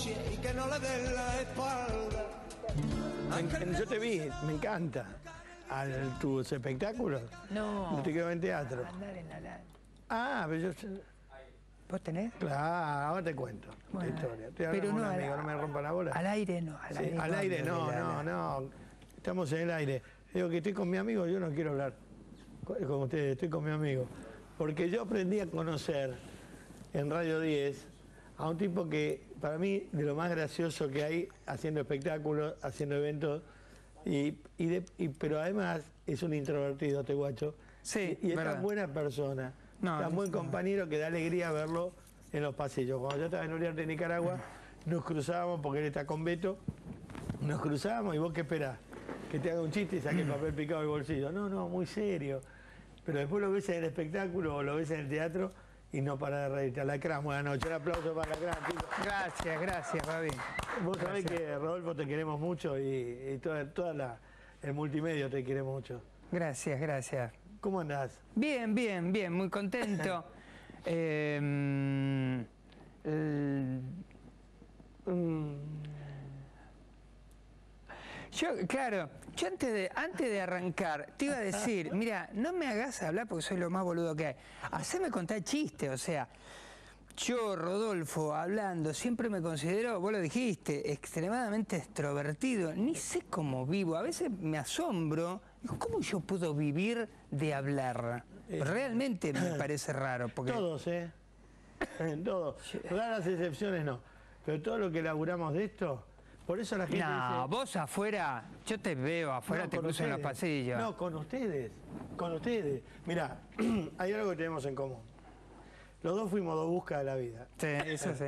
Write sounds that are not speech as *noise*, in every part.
noche y que no le den la espalda. Me- yo te vi, me encanta. Al, tus espectáculos. No. No te quedo en teatro. Andar en la. Ah, pero yo. ¿Vos tenés? Claro, ahora te cuento la Bueno, historia. Estoy hablando con un al- amigo, no me rompa la bola. Al aire no. Al Sí, aire, al aire no, la no, lana. no. Estamos en el aire. Digo que estoy con mi amigo, yo no quiero hablar con ustedes, estoy con mi amigo. Porque yo aprendí a conocer en Radio 10 a un tipo que para mí de lo más gracioso que hay haciendo espectáculos, haciendo eventos, y, y de- y- pero además es un introvertido, te guacho. Sí, y, y es verdad. tan buena persona, No, tan buen compañero que da alegría verlo en los pasillos. Cuando yo estaba en Oriente, Nicaragua, nos cruzábamos porque él está con Beto, nos cruzábamos y vos qué esperás, que te haga un chiste y saque el papel picado del bolsillo. No, no, muy serio. Pero después lo ves en el espectáculo o lo ves en el teatro y no para de reírte. Alacrán, buenas noches. Un aplauso para Alacrán, chicos. Gracias, gracias, Fabi. Vos sabés que Rodolfo te queremos mucho y, y toda, toda la, el multimedio te quiere mucho. Gracias, gracias. ¿Cómo andás? Bien, bien, bien, muy contento. *laughs* Eh, mm, el- Mm, yo, claro, yo antes de, antes de arrancar te iba a decir, *laughs* mira, no me hagas hablar porque soy lo más boludo que hay. Haceme contar chistes, o sea, yo, Rodolfo, hablando, siempre me considero, vos lo dijiste, extremadamente extrovertido. Ni sé cómo vivo, a veces me asombro. Digo, ¿cómo yo puedo vivir de hablar? Eh, Realmente me *coughs* parece raro, porque... Todos, ¿eh? *coughs* Todos. Raras excepciones no. Pero todo lo que laburamos de esto, por eso la gente No, dice... vos afuera, yo te veo afuera, No, te con cruzo en los ustedes. pasillos. No, con ustedes. Con ustedes. Mirá, *clears throat* hay algo que tenemos en común. Los dos fuimos dos buscas de la vida. Sí, eso sí.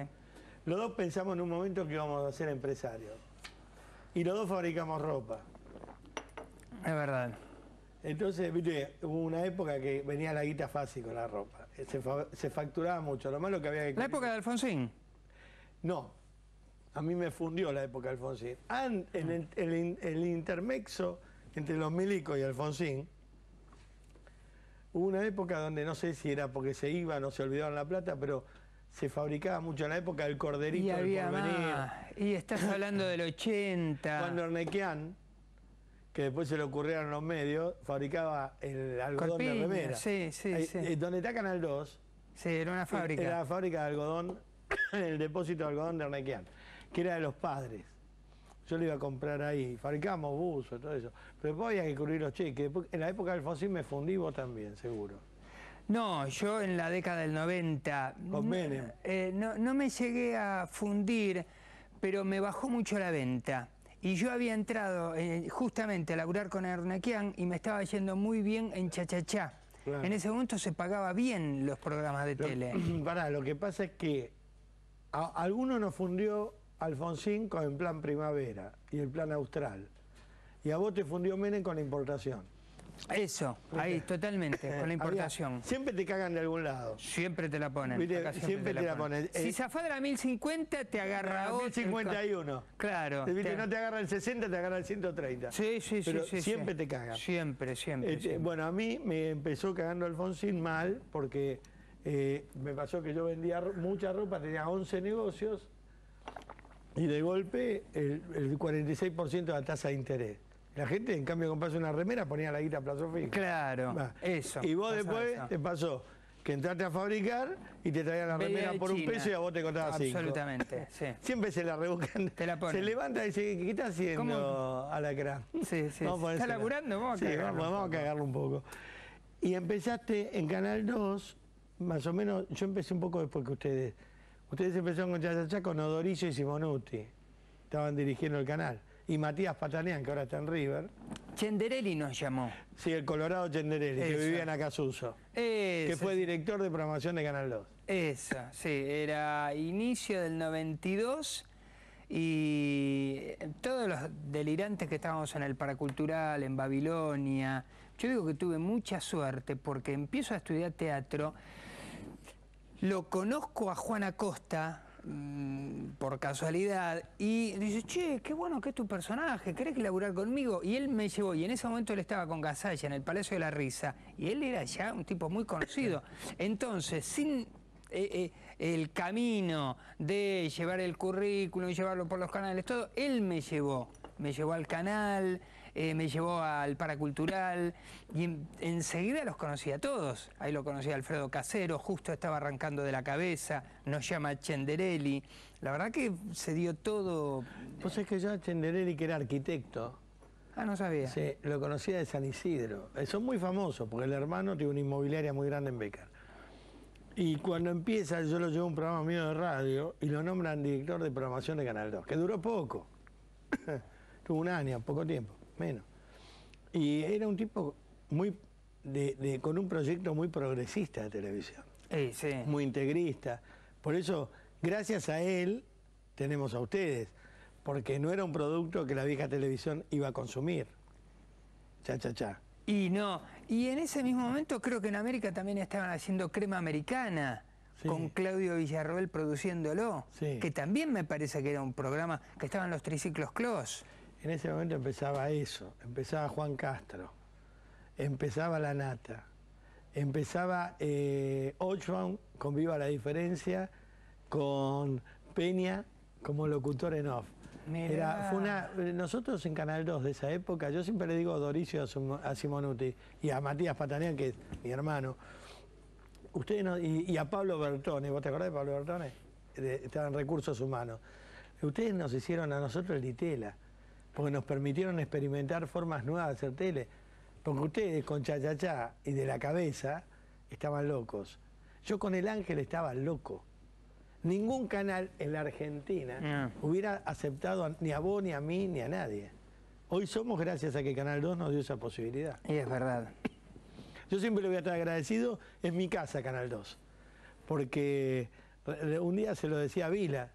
Los dos pensamos en un momento que íbamos a ser empresarios. Y los dos fabricamos ropa. Es verdad. Entonces, viste, hubo una época que venía la guita fácil con la ropa. Se, fa- se facturaba mucho. Lo malo que había que... La época de Alfonsín. No. A mí me fundió la época de Alfonsín. En el, el in- el intermexo entre los milicos y Alfonsín, hubo una época donde no sé si era porque se iban o se olvidaban la plata, pero se fabricaba mucho en la época del corderito Y del había porvenir. más. Y estás hablando del 80. Cuando Ernequian, que después se le ocurrieron los medios, fabricaba el algodón de remera. sí, sí, Ahí, sí. eh, donde está Canal 2, Sí, era una fábrica. era la fábrica de algodón, *coughs* el depósito de algodón de Ernequian, que era de los padres. Yo lo iba a comprar ahí, fabricamos buzos, todo eso. Pero después había que cubrir los cheques. En la época de Alfonsín me fundí, vos también, seguro. No, yo en la década del 90 Con no, Menem. eh, no, no me llegué a fundir, pero me bajó mucho la venta. Y yo había entrado eh, justamente a laburar con Ernequian y me estaba yendo muy bien en Chachachá. Claro. En ese momento se pagaba bien los programas de Lo- tele. *clears throat* Pará, lo que pasa es que a, alguno nos fundió Alfonsín con el plan primavera y el plan austral. Y a vos te fundió Menem con la importación. Eso, ahí, totalmente, con la *laughs* Había- importación. siempre te cagan de algún lado. Siempre te la ponen. Acá siempre te la ponen. Si Eh, zafás de la 1050, te agarra A otro. 1051. Claro. Viste, te- no te agarra el 60, te agarra el 130. Sí, sí, sí, Pero sí. siempre sí. te cagan. Siempre, siempre. Este, siempre. bueno, a mí me empezó cagando Alfonsín mal porque eh, me pasó que yo vendía mucha ropa, tenía 11 negocios y de golpe el, el 46% de la tasa de interés. La gente, en cambio, de comprarse una remera, ponía la guita a plazo fijo. Claro, Va. eso. Y vos después eso. te pasó que entraste a fabricar y te traían la Veía remera por un peso y a vos te costaba cinco. Absolutamente, *laughs* sí. Siempre se la rebuscan. Te la ponen. Se levanta y dice, ¿qué está haciendo ¿Cómo? Alacrán? Sí, sí. Vamos ¿Está laburando? Vamos a Sí, cagarlo vamos, a cagarlo un poco. Y empezaste en Canal 2, más o menos, yo empecé un poco después que ustedes. Ustedes empezaron con Chachachá con Odorizo y Simonuti. Estaban dirigiendo el canal. Y Matías Patanean, que ahora está en River. Chenderelli nos llamó. Sí, el Colorado Chenderelli, que vivía en Acasuso. Que fue director de programación de Canal 2. Esa, sí, era inicio del 92 y todos los delirantes que estábamos en el Paracultural, en Babilonia. Yo digo que tuve mucha suerte porque empiezo a estudiar teatro, lo conozco a Juan Acosta mm, por casualidad y dice, che, qué bueno que es tu personaje, ¿querés laburar conmigo? Y él me llevó, y en ese momento él estaba con Gasalla en el Palacio de la Risa, y él era ya un tipo muy conocido. Entonces, sin eh, eh, el camino de llevar el currículum, llevarlo por los canales, todo, él me llevó. Me llevó al canal, eh, me llevó al paracultural y en- enseguida los conocí a todos. Ahí lo conocí a Alfredo Casero, justo estaba arrancando de la cabeza, nos llama Chenderelli. La verdad que se dio todo. Pues es que yo a Chenderelli, que era arquitecto, Ah, no sabía. sí, lo conocía de San Isidro. Eh, Son muy famosos porque el hermano tiene una inmobiliaria muy grande en Becar. Y cuando empieza, yo lo llevo a un programa mío de radio y lo nombran director de programación de Canal 2, que duró poco. *coughs* Tuvo un año, poco tiempo, menos. Y era un tipo muy de- de- con un proyecto muy progresista de televisión sí. muy integrista. Por eso, gracias a él, tenemos a ustedes, porque no era un producto que la vieja televisión iba a consumir. Cha, cha, cha. Y no, y en ese mismo momento creo que en América también estaban haciendo crema americana. Sí. Con Claudio Villarroel produciéndolo, Sí. que también me parece que era un programa que estaban los triciclos Clos. En ese momento empezaba eso, empezaba Juan Castro, empezaba La Nata, empezaba eh, con Viva la Diferencia, con Peña como locutor en off. Era, fue una, nosotros en Canal 2 de esa época, yo siempre le digo a Doricio a Sim- a Simonuti y a Matías Patanian, que es mi hermano, ustedes no- y, y a Pablo Bertone, ¿vos te acordás de Pablo Bertone? De- estaba en recursos humanos. Ustedes nos hicieron a nosotros el Ditela, porque nos permitieron experimentar formas nuevas de hacer tele. Porque ustedes con Cha Cha Cha y de la cabeza estaban locos. Yo con el Ángel estaba loco. Ningún canal en la Argentina No. hubiera aceptado a- ni a vos, ni a mí, ni a nadie. Hoy somos gracias a que Canal 2 nos dio esa posibilidad. Y es verdad. Yo siempre le voy a estar agradecido, es mi casa Canal 2. Porque re- un día se lo decía a Vila,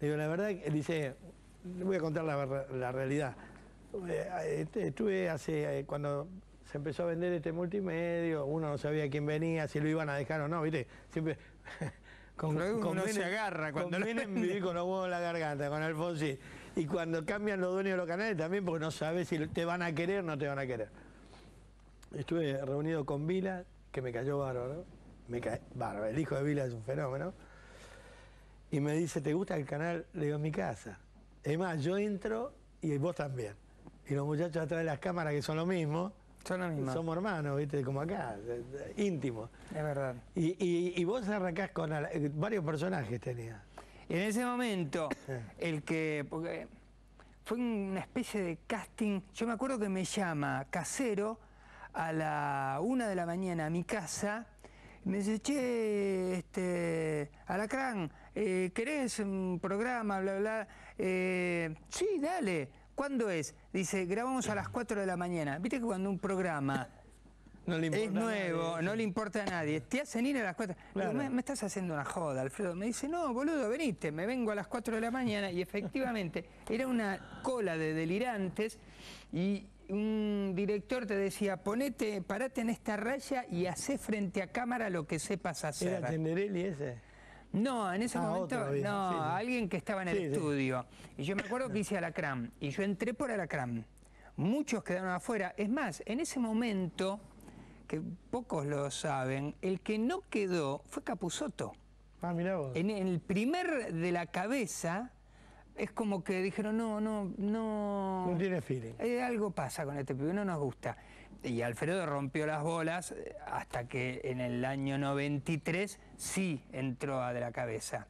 digo, la verdad, dice, le voy a contar la, la realidad. Eh, este, Estuve hace, eh, cuando se empezó a vender este multimedio, uno no sabía quién venía, si lo iban a dejar o no, ¿viste? Siempre... *laughs* Luego uno se agarra cuando con vende. viví con los huevos en la garganta, con Alfonsín. Y cuando cambian los dueños de los canales también, porque no sabes si te van a querer o no te van a querer. Estuve reunido con Vila, que me cayó bárbaro. Me bárbaro, el hijo de Vila es un fenómeno. Y me dice, ¿te gusta el canal? Le digo, en mi casa. Es más, yo entro y vos también. Y los muchachos atrás de las cámaras, que son lo mismo, Son lo mismo. somos hermanos, ¿viste? Como acá, íntimos. Es verdad. Y, y- y vos arrancás con ala- eh, varios personajes tenía. Y en ese momento, el que. porque fue una especie de casting. Yo me acuerdo que me llama casero a la una de la mañana a mi casa. y Me dice, che, este, Alacrán, eh, ¿querés un programa, bla, bla? Eh, sí, dale. ¿Cuándo es? Dice, grabamos a las 4 de la mañana. Viste que cuando un programa *laughs* No le es importa nuevo, no le importa a nadie. Te hacen ir a las 4. Claro. me, me estás haciendo una joda, Alfredo. Me dice, no, boludo, venite. Me vengo a las 4 de la mañana y efectivamente *laughs* era una cola de delirantes y un director te decía, ponete, parate en esta raya y hacé frente a cámara lo que sepas hacer. ¿Era Tenderelli ese? No, en ese Ah, momento, no, sí, sí. alguien que estaba en el Sí, estudio. Y yo me acuerdo que hice Alacrán, y yo entré por Alacrán. Muchos quedaron afuera. Es más, en ese momento, que pocos lo saben, el que no quedó fue Capusotto. Ah, mirá vos. En el primer de la cabeza, es como que dijeron, no, no, no... No tiene feeling. Eh, algo pasa con este pibe, no nos gusta. Y Alfredo rompió las bolas eh, hasta que en el año 93 sí entró a de la cabeza.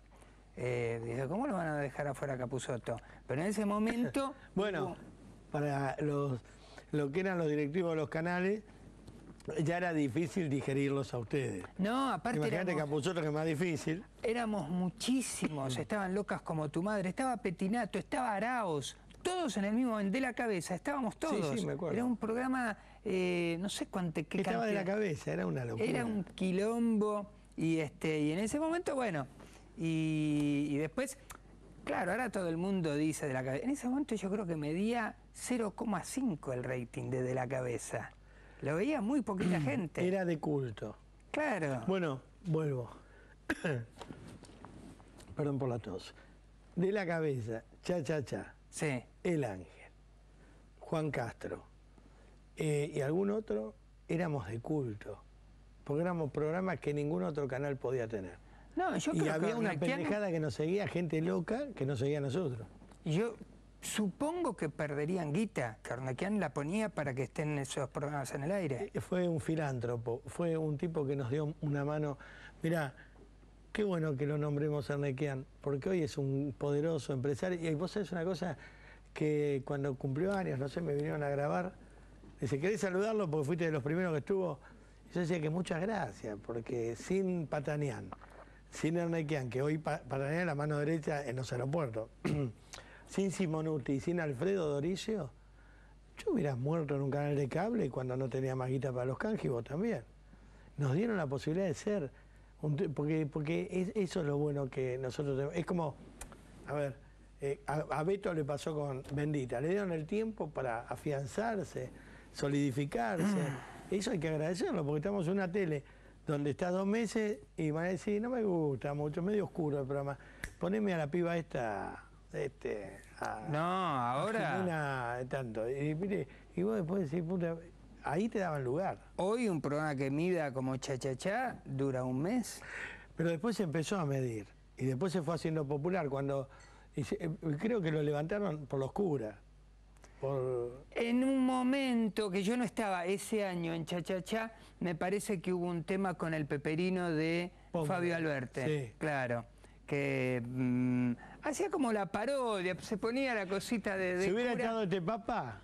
Eh, dice, ¿cómo lo van a dejar afuera a Capusotto? Pero en ese momento... *laughs* Bueno, hubo- para los, lo que eran los directivos de los canales, ya era difícil digerirlos a ustedes. no, aparte Imagínate éramos, que es más difícil. éramos muchísimos, estaban locas como tu madre, estaba Petinato, estaba Araos, todos en el mismo, de la cabeza, estábamos todos. sí, me acuerdo. Era un programa, eh, no sé cuánto... qué Estaba de la cabeza, era una locura. Era un quilombo y este y en ese momento, bueno, y, y después, claro, ahora todo el mundo dice de la cabeza. En ese momento yo creo que medía 0,5 el rating de de la cabeza. Lo veía muy poquita *clears throat* gente. Era de culto. Claro. Bueno, vuelvo. *clears throat* Perdón por la tos. De la cabeza, cha cha cha, Sí. El Ángel, Juan Castro eh, y algún otro, éramos de culto. Porque éramos programas que ningún otro canal podía tener. No, yo y creo que había una pendejada que nos seguía, gente loca que nos seguía a nosotros. Yo supongo que perderían guita, que Arnequian la ponía para que estén esos programas en el aire. Eh, Fue un filántropo, fue un tipo que nos dio una mano. Mirá, qué bueno que lo nombremos Arnequian, porque hoy es un poderoso empresario. Y vos sabés una cosa, que cuando cumplió años, no sé, me vinieron a grabar, dice, ¿querés saludarlo? Porque fuiste de los primeros que estuvo. Y yo decía que muchas gracias, porque sin Patanián, sin Arnequian, que hoy Pa- Patanián es la mano derecha en los aeropuertos, *clears throat* sin Simonuti, sin Alfredo Dorillo, yo hubiera muerto en un canal de cable cuando no tenía más guita para los canjes y también. Nos dieron la posibilidad de ser, un porque, porque es- eso es lo bueno que nosotros tenemos. Es como, a ver, eh, a, a Beto le pasó con Bendita, le dieron el tiempo para afianzarse, solidificarse. *clears throat* Eso hay que agradecerlo, porque estamos en una tele donde está dos meses y van a decir, no me gusta mucho, medio oscuro el programa. Poneme a la piba esta, este, a- No, ahora, Argentina, tanto. Y, mire, y vos después decís, puta, ahí te daban lugar. hoy un programa que mida como cha-cha-cha dura un mes. Pero después se empezó a medir. Y después se fue haciendo popular. Cuando y se- eh, creo que lo levantaron por los curas. Por, En un momento que yo no estaba ese año en Cha-Cha-Cha, me parece que hubo un tema con el peperino de. Fabio Alberte. Sí. Claro. Que mm, hacía como la parodia, se ponía la cosita de. de si hubiera cura. estado este papá,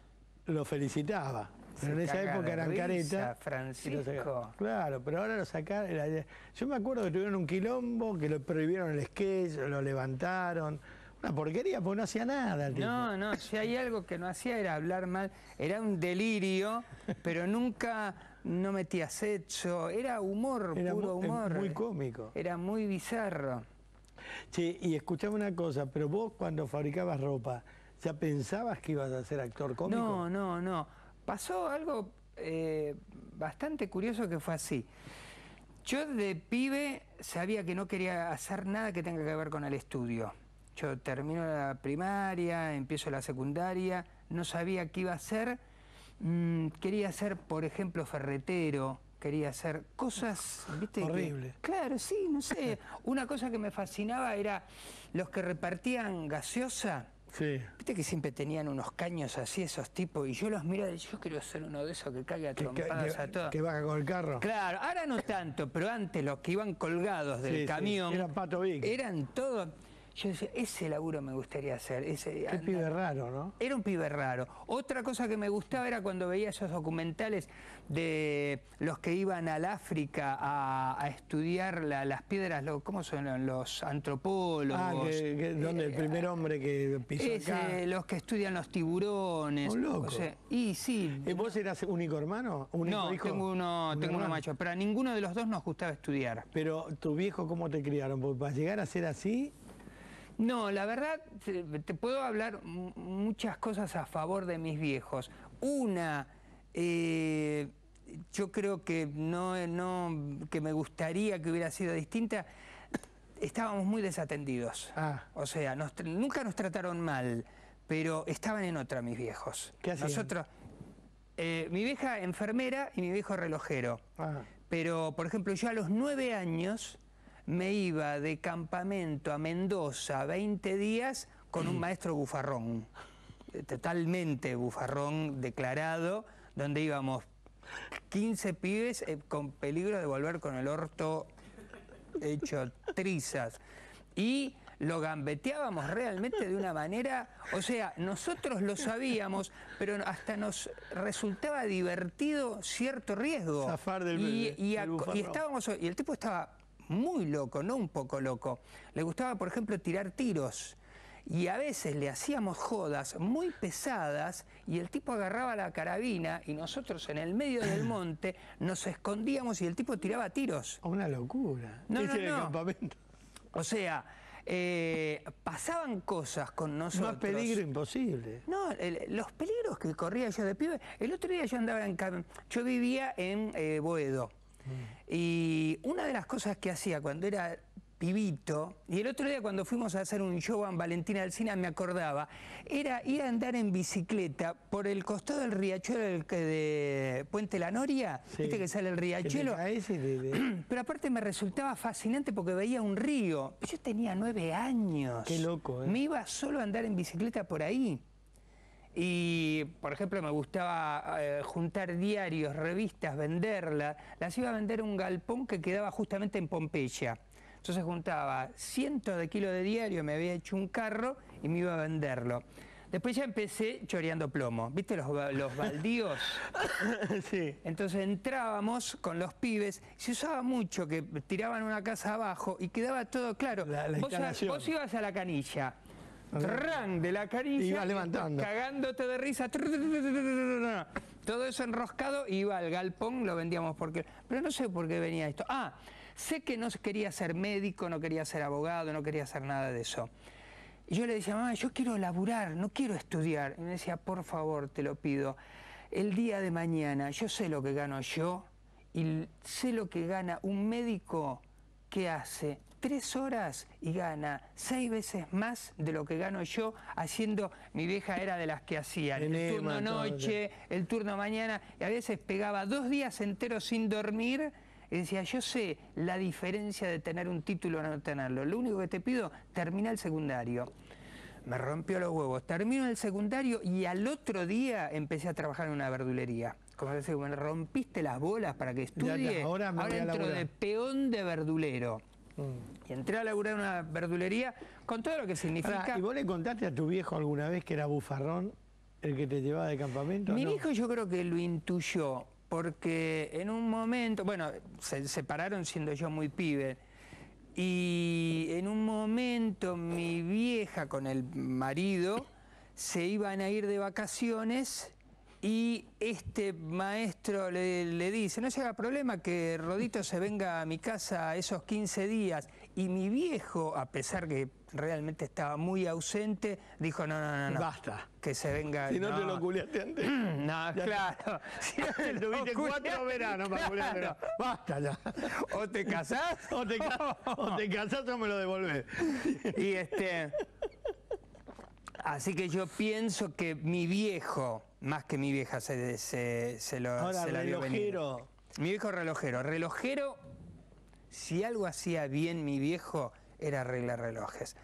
lo felicitaba. Pero Se en esa época eran caretas. Francisco. Claro, pero ahora lo sacaron. Yo me acuerdo que tuvieron un quilombo, que lo prohibieron el sketch, lo levantaron. Una porquería, porque no hacía nada el tipo. No, no, si hay algo que no hacía era hablar mal, era un delirio, pero nunca no metía sexo, era humor, Era puro mu- es humor. muy cómico. Era muy bizarro. Che, y escuchame una cosa, pero vos cuando fabricabas ropa, ¿ya pensabas que ibas a ser actor cómico? No, no, no. Pasó algo eh, bastante curioso que fue así. Yo de pibe sabía que no quería hacer nada que tenga que ver con el estudio. Yo termino la primaria, empiezo la secundaria, no sabía qué iba a hacer. Mm, quería ser, por ejemplo, ferretero, quería hacer cosas, ¿viste? que- Horrible. claro, sí, no sé. *laughs* Una cosa que me fascinaba era los que repartían gaseosa. Sí. Viste que siempre tenían unos caños así esos tipos y yo los miraba y yo quiero ser uno de esos que caiga a que- trompadas a todos. que baja con el carro. Claro, ahora no tanto, pero antes los que iban colgados del Sí, sí, camión era Pato Vic. eran todos. Yo decía, ese laburo me gustaría hacer. Ese, Qué pibe raro, ¿no? Era un pibe raro. Otra cosa que me gustaba era cuando veía esos documentales de los que iban al África a, a estudiar la- las piedras, lo- ¿cómo son los antropólogos? Ah, que, que- donde el Eh, primer hombre que pisó ese, acá. los que estudian los tiburones. Un loco. O sea, y sí. ¿Y ¿Vos eras único hermano? ¿Único no, hijo? tengo uno, ¿Un tengo uno macho, pero a ninguno de los dos nos gustaba estudiar. Pero tu viejo, ¿cómo te criaron? Porque para llegar a ser así, No, la verdad, te, puedo hablar muchas cosas a favor de mis viejos. Una, eh, yo creo que no, no, que me gustaría que hubiera sido distinta. Estábamos muy desatendidos. Ah. O sea, nos nunca nos trataron mal, pero estaban en otra mis viejos. ¿Qué hacían? Nosotros, eh, mi vieja enfermera y mi viejo relojero. ah, Pero, por ejemplo, yo a los nueve años me iba de campamento a Mendoza 20 días con un *clears throat* maestro bufarrón, totalmente bufarrón declarado, donde íbamos 15 pibes eh, con peligro de volver con el orto hecho trizas. Y lo gambeteábamos realmente de una manera, o sea, nosotros lo sabíamos, pero hasta nos resultaba divertido cierto riesgo. Zafar del- y, y, bufarrón. y estábamos, y el tipo estaba muy loco, no un poco loco. Le gustaba, por ejemplo, tirar tiros. Y a veces le hacíamos jodas muy pesadas y el tipo agarraba la carabina y nosotros en el medio del *coughs* monte nos escondíamos y el tipo tiraba tiros. una locura. No, no, no. campamento. O sea, eh, pasaban cosas con nosotros. Más peligro imposible. No, el- los peligros que corría yo de pibe. El otro día yo andaba en yo vivía en eh, Boedo. Mm. Y una de las cosas que hacía cuando era pibito, y el otro día cuando fuimos a hacer un show en Valentina del Cine me acordaba, era ir a andar en bicicleta por el costado del riachuelo del que de Puente La Noria, Sí. viste que sale el riachuelo. te- te- *clears throat* Pero aparte me resultaba fascinante porque veía un río. Yo tenía nueve años. Qué loco, ¿eh? Me iba solo a andar en bicicleta por ahí. Y, por ejemplo, me gustaba eh, juntar diarios, revistas, venderlas. Las iba a vender a un galpón que quedaba justamente en Pompeya. Entonces juntaba cientos de kilos de diario, me había hecho un carro y me iba a venderlo. Después ya empecé choreando plomo. ¿Viste los, los baldíos? *laughs* sí. Entonces entrábamos con los pibes, se usaba mucho que tiraban una casa abajo y quedaba todo claro. La- la vos ibas a la canilla, ¡tran! de la Iba levantando. cagándote de risa, todo eso enroscado, iba al galpón, lo vendíamos porque... Pero no sé por qué venía esto. Ah, sé que no quería ser médico, no quería ser abogado, no quería hacer nada de eso. Y yo le decía, mamá, yo quiero laburar, no quiero estudiar. Y me decía, por favor, te lo pido. El día de mañana yo sé lo que gano yo y sé lo que gana un médico que hace tres horas y gana seis veces más de lo que gano yo haciendo, mi vieja era de las que hacían el turno noche, el turno mañana, y a veces pegaba dos días enteros sin dormir y decía, yo sé la diferencia de tener un título o no tenerlo. Lo único que te pido, termina el secundario. Me rompió los huevos. Termino el secundario y al otro día empecé a trabajar en una verdulería. Como decir, me rompiste las bolas para que Ya, ya, estudie. ahora me voy a entro laburar. de peón de verdulero. Y entré a laburar en una verdulería con todo lo que significa. ¿Y vos le contaste a tu viejo alguna vez que era bufarrón el que te llevaba de campamento? Mi no? viejo yo creo que lo intuyó, porque en un momento, bueno, se separaron siendo yo muy pibe, y en un momento mi vieja con el marido se iban a ir de vacaciones y este maestro le, le dice, no se haga problema que Rodito se venga a mi casa esos 15 días. Y mi viejo, a pesar que realmente estaba muy ausente, dijo, no, no, no, no. Basta. Que se venga. Si no, te lo culiaste antes. *clears throat* No, claro. *laughs* Si no te lo Tuviste cuatro veranos para claro. Basta ya. *laughs* O te casás. *laughs* O te, ca- o te casás o me lo devolvés. Y este. Así que yo pienso que mi viejo, más que mi vieja, se, se, se lo Ahora, se la vio venir. relojero. Mi viejo relojero. Relojero, si algo hacía bien mi viejo, era arreglar relojes.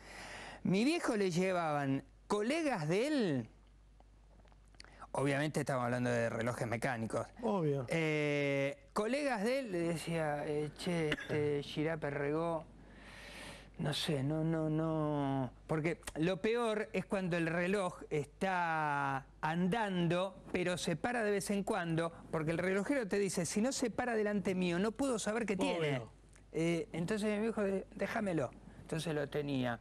Mi viejo le llevaban colegas de él. Obviamente estamos hablando de relojes mecánicos. Obvio. Eh, colegas de él le decía, eh, che, este Girape regó. No sé, no, no, no. Porque lo peor es cuando el reloj está andando, pero se para de vez en cuando, porque el relojero te dice, si no se para delante mío, no puedo saber qué tiene. Eh, entonces mi hijo, déjamelo. Entonces lo tenía.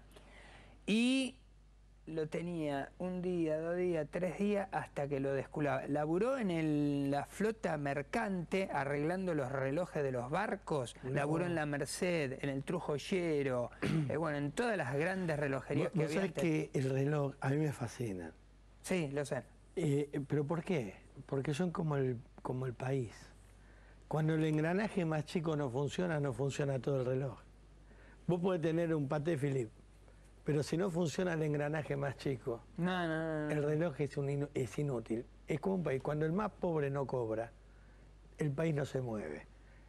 Y lo tenía un día, dos días, tres días, hasta que lo desculaba. Laburó en el- la flota mercante arreglando los relojes de los barcos. Laburó en la Merced, en el Trujoyero, *clears throat* eh, bueno, en todas las grandes relojerías Vos, que vos había. antes. que el reloj a mí me fascina. Sí, lo sé. Eh, ¿Pero por qué? Porque son como el, como el país. Cuando el engranaje más chico no funciona, no funciona todo el reloj. Vos podés tener un paté Philip, pero si no funciona el engranaje más chico, No, no, no, no. el reloj es, un es inútil. Es como un país. Cuando el más pobre no cobra, el país no se mueve.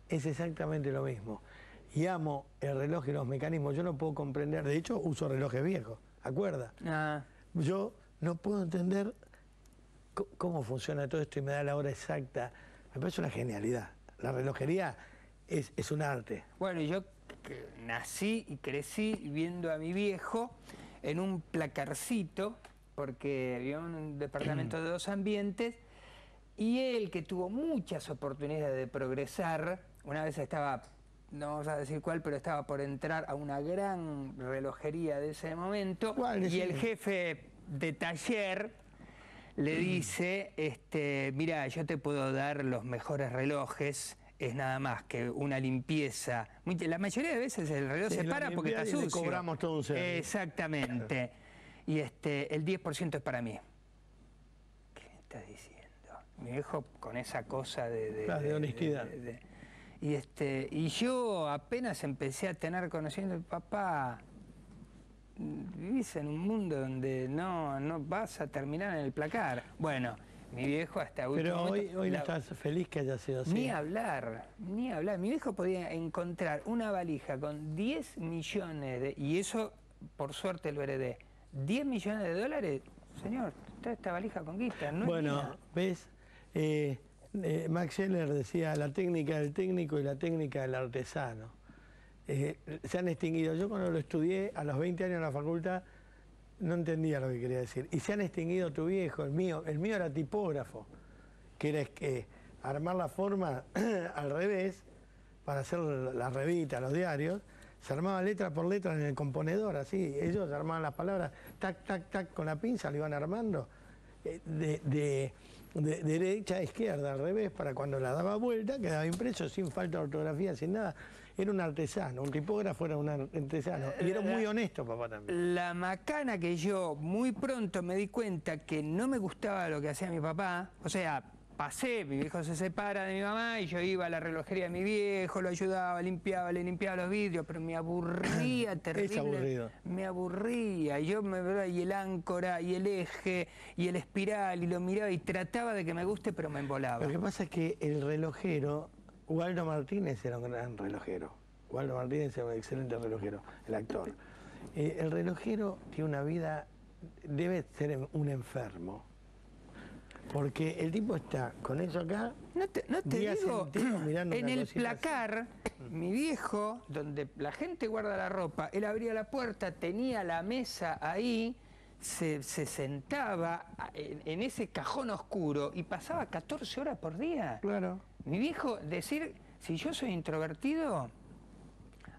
Es exactamente lo mismo. Y amo el reloj y los mecanismos. Yo no puedo comprender, de hecho uso relojes viejos, ¿acuerda? Ah, Yo no puedo entender cómo funciona todo esto y me da la hora exacta. Me parece una genialidad. La relojería es, es un arte. Bueno, yo que nací y crecí viendo a mi viejo en un placarcito, porque en un departamento de dos ambientes, y él, que tuvo muchas oportunidades de progresar, una vez estaba, no vamos a decir cuál, pero estaba por entrar a una gran relojería de ese momento, y el jefe de taller le dice, este, mira, yo te puedo dar los mejores relojes, es nada más que una limpieza. La mayoría de veces el reloj Sí, se para porque está y le sucio. cobramos todo un servicio. Exactamente. Y este, el 10% es para mí. ¿Qué me estás diciendo? Mi viejo con esa cosa de... Claro, de honestidad. de- Y, este, y yo apenas empecé a tener conocimiento, papá, vivís en un mundo donde no, no vas a terminar en el placar. Bueno, mi viejo hasta último Pero hoy, momento, hoy no la- estás feliz que haya sido así. Ni hablar, ni hablar. Mi viejo podía encontrar una valija con 10 millones de... Y eso, por suerte, lo heredé. 10 millones de dólares, señor, trae esta valija con guita. No bueno, ves, Eh, eh, Max Scheller decía la técnica del técnico y la técnica del artesano. Eh, se han extinguido. Yo cuando lo estudié a los 20 años en la facultad no entendía lo que quería decir. Y se han extinguido tu viejo, el mío. El mío era tipógrafo, que era que armar la forma *clears throat* al revés para hacer las revistas, los diarios. Se armaba letra por letra en el componedor, así. Ellos armaban las palabras, tac, tac, tac, con la pinza, lo iban armando. eh, de- de- de derecha a izquierda, al revés, para cuando la daba vuelta, quedaba impreso sin falta de ortografía, sin nada. Era un artesano, un tipógrafo era un artesano. Y era muy honesto, papá también. La macana que yo muy pronto me di cuenta que no me gustaba lo que hacía mi papá, o sea, pasé, mi viejo se separa de mi mamá y yo iba a la relojería de mi viejo, lo ayudaba, limpiaba, le limpiaba los vidrios, pero me aburría *clears throat* terrible. aburrido. Me aburría, y yo me veía y el áncora, y el eje, y el espiral, y lo miraba y trataba de que me guste, pero me embolaba. Lo que pasa es que el relojero, Waldo Martínez era un gran relojero. Waldo Martínez era un excelente relojero, el actor. Eh, el relojero tiene una vida, debe ser un enfermo. Porque el tipo está con eso acá, No te, no te digo, *clears throat* en el así. placar, mi viejo, donde la gente guarda la ropa, él abría la puerta, tenía la mesa ahí, se, se sentaba en, en ese cajón oscuro y pasaba 14 horas por día. claro. Mi viejo, decir, si yo soy introvertido,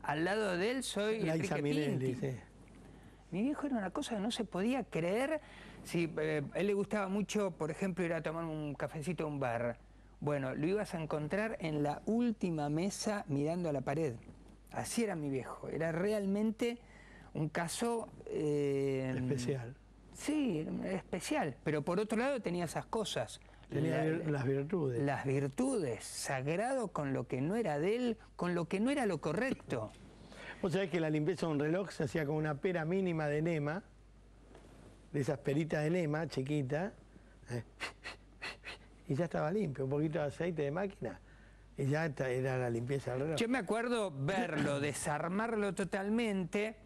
al lado de él soy La Enrique Minelli, Pinti. sí. Mi viejo era una cosa que no se podía creer. Si eh, a él le gustaba mucho, por ejemplo, ir a tomar un cafecito a un bar. Bueno, lo ibas a encontrar en la última mesa mirando a la pared. Así era mi viejo. Era realmente un caso... eh, Especial. Sí, especial. Pero por otro lado tenía esas cosas. Tenía La- las virtudes. las virtudes, sagrado con lo que no era de él, con lo que no era lo correcto. Vos sabés que la limpieza de un reloj se hacía con una pera mínima de enema, de esas peritas de enema, chiquita, eh, *laughs* y ya estaba limpio, un poquito de aceite de máquina, y ya era la limpieza del reloj. Yo me acuerdo verlo, desarmarlo totalmente,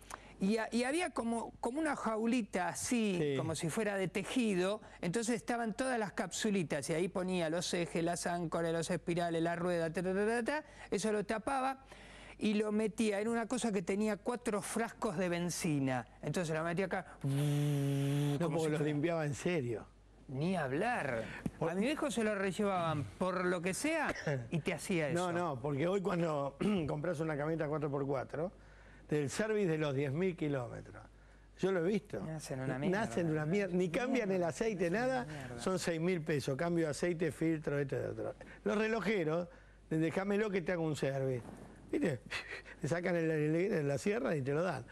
y, ha- y había como, como una jaulita así, Sí. como si fuera de tejido, entonces estaban todas las capsulitas, y ahí ponía los ejes, las áncoras, los espirales, la rueda, ta, ta, ta, ta, ta, eso lo tapaba. Y lo metía en una cosa que tenía cuatro frascos de benzina. Entonces lo metía acá. no, como porque si lo fuera- limpiaba en serio. Ni hablar. A mi viejo se lo rellevaban por lo que sea y te hacía *coughs* eso. No, no, porque hoy cuando *clears throat* compras una camioneta 4x4, del service de los 10.000 kilómetros, yo lo he visto. Nacen una mierda. Nacen una mierda. Ni cambian el aceite, nada. Son 6.000 pesos. Cambio de aceite, filtro, esto y otro. Los relojeros, déjamelo que te haga un service. ¿Viste? *laughs* Le sacan el- el- el- la sierra y te lo dan.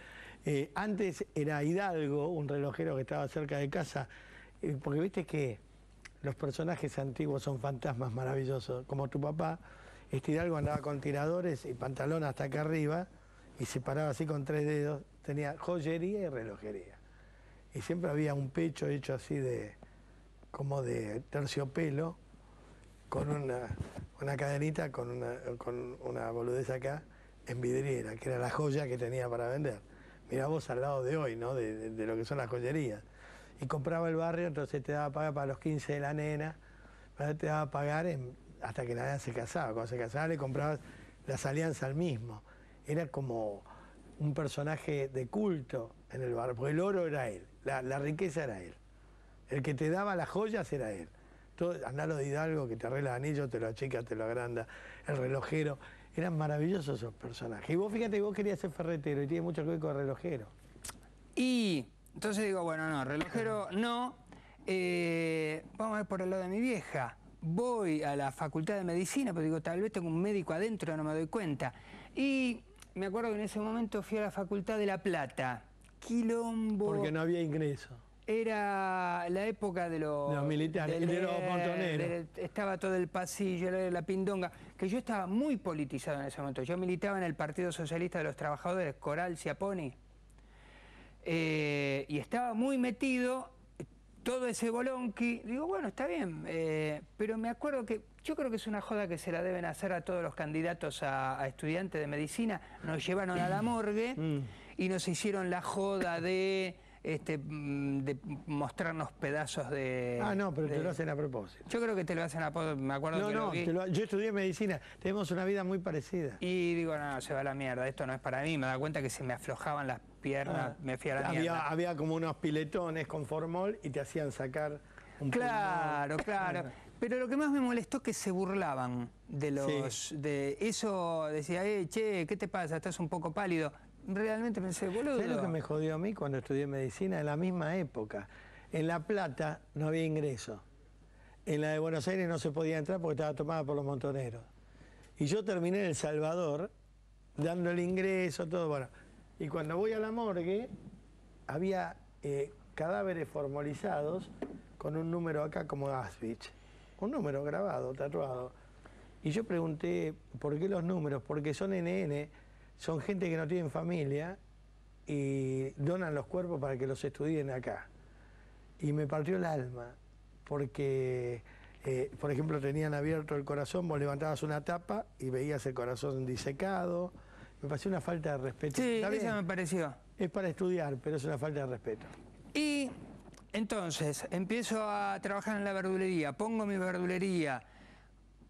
Eh, antes era Hidalgo, un relojero que estaba cerca de casa, eh, porque viste que los personajes antiguos son fantasmas maravillosos, como tu papá. Este Hidalgo andaba con tiradores y pantalón hasta acá arriba y se paraba así con tres dedos. Tenía joyería y relojería. Y siempre había un pecho hecho así de, como de terciopelo, con una, una cadenita, con una, con una boludez acá, en vidriera, que era la joya que tenía para vender. Mirá vos al lado de hoy, ¿no? De, de- lo que son las joyerías. Y compraba el barrio, entonces te daba pagar para los 15 de la nena, te daba a pagar hasta que la nena se casaba. Cuando se casaba le comprabas las alianzas al mismo. Era como un personaje de culto en el barrio, porque el oro era él, la, la riqueza era él. El que te daba las joyas era él. Todo, andalo de Hidalgo, que te arregla el anillo, te lo achica, te lo agranda, el relojero. Eran maravillosos esos personajes. Y vos fíjate, vos querías ser ferretero y tiene mucho que ver con relojero. Y entonces digo, bueno, no, relojero *clears throat* no. Eh, vamos a ver por el lado de mi vieja. Voy a la facultad de medicina, pero digo, tal vez tengo un médico adentro, no me doy cuenta. Y me acuerdo que en ese momento fui a la facultad de La Plata. Quilombo. Porque no había ingreso. era la época de los, De los militares, de los montoneros. estaba todo el pasillo, la, la pindonga, que yo estaba muy politizado en ese momento. Yo militaba en el Partido Socialista de los Trabajadores, Coral Ciaponi, eh, y estaba muy metido todo ese bolonqui. Digo, bueno, está bien, eh, pero me acuerdo que yo creo que es una joda que se la deben hacer a todos los candidatos a, a estudiantes de medicina. Nos llevaron a la morgue Mm. y nos hicieron la joda de, este, mm, de mostrarnos pedazos de... Ah, no, pero te lo hacen a propósito. Yo creo que te lo hacen a... po- Me acuerdo No, que lo no, vi. te lo- yo estudié medicina, tenemos una vida muy parecida. Y digo, no, se va a la mierda, esto no es para mí. Me da cuenta que se me aflojaban las piernas, me fui a la Ah, había, mierda. había como unos piletones con formol y te hacían sacar un Claro, pulmón. claro. Pero lo que más me molestó es que se burlaban de los... Sí. de Eso decía, eh, che, ¿qué te pasa? Estás un poco pálido. Realmente pensé, boludo. ¿Sabes lo que me jodió a mí cuando estudié medicina? En la misma época. En La Plata no había ingreso. En la de Buenos Aires no se podía entrar porque estaba tomada por los montoneros. Y yo terminé en El Salvador, dando el ingreso, todo. Bueno, y cuando voy a la morgue, había eh, cadáveres formalizados con un número acá como Auschwitz. Un número grabado, tatuado. Y yo pregunté, ¿por qué los números? Porque son NN, son gente que no tienen familia y donan los cuerpos para que los estudien acá. Y me partió el alma, porque, eh, por ejemplo, tenían abierto el corazón, vos levantabas una tapa y veías el corazón disecado. Me pareció una falta de respeto. Sí, eso me pareció. Es para estudiar, pero es una falta de respeto. Y entonces empiezo a trabajar en la verdulería, pongo mi verdulería,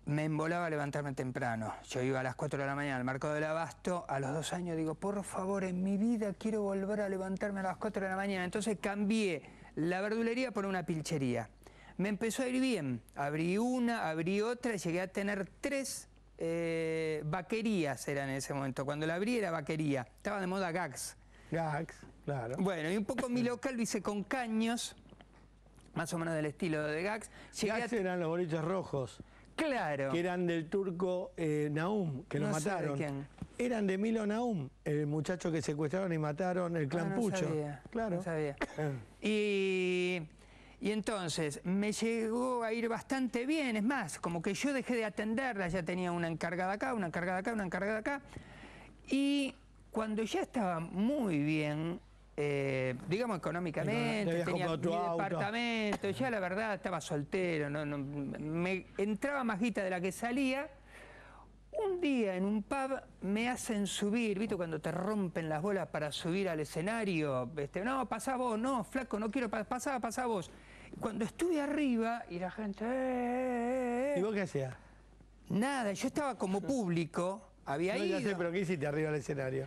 me embolaba levantarme temprano. Yo iba a las 4 de la mañana al mercado del abasto, a los dos años digo, por favor, en mi vida quiero volver a levantarme a las 4 de la mañana. Entonces cambié la verdulería por una pilchería. Me empezó a ir bien, abrí una, abrí otra, y llegué a tener tres eh, vaquerías, eran en ese momento. Cuando la abrí era vaquería, estaba de moda gags. Gags, claro. Bueno, y un poco mi local lo hice con caños, más o menos del estilo de Gags. Llegué a- Gags eran los boliches rojos, Claro. que eran del turco eh, Naum, que lo No sé de mataron. quién. Eran de Milo Naum, el muchacho que secuestraron y mataron el clan Ah, no Pucho. sabía, Claro. no sabía. Ah. *coughs* Y, y entonces me llegó a ir bastante bien, es más, como que yo dejé de atenderla, ya tenía una encargada acá, una encargada acá, una encargada acá. Y cuando ya estaba muy bien, eh, digamos Ya económicamente, tenía mi departamento, ya la verdad estaba soltero, no, no- me entraba más guita de la que salía. Un día en un pub me hacen subir, ¿viste? Cuando te rompen las bolas para subir al escenario. Este, no, pasá vos, no, flaco, no quiero, pa- pasá, pasá vos. Cuando estuve arriba y la gente... "Eh, eh, eh", ¿Y vos qué hacías? Nada, yo estaba como público, había No, ya ido. sé, pero ¿qué hiciste arriba del escenario?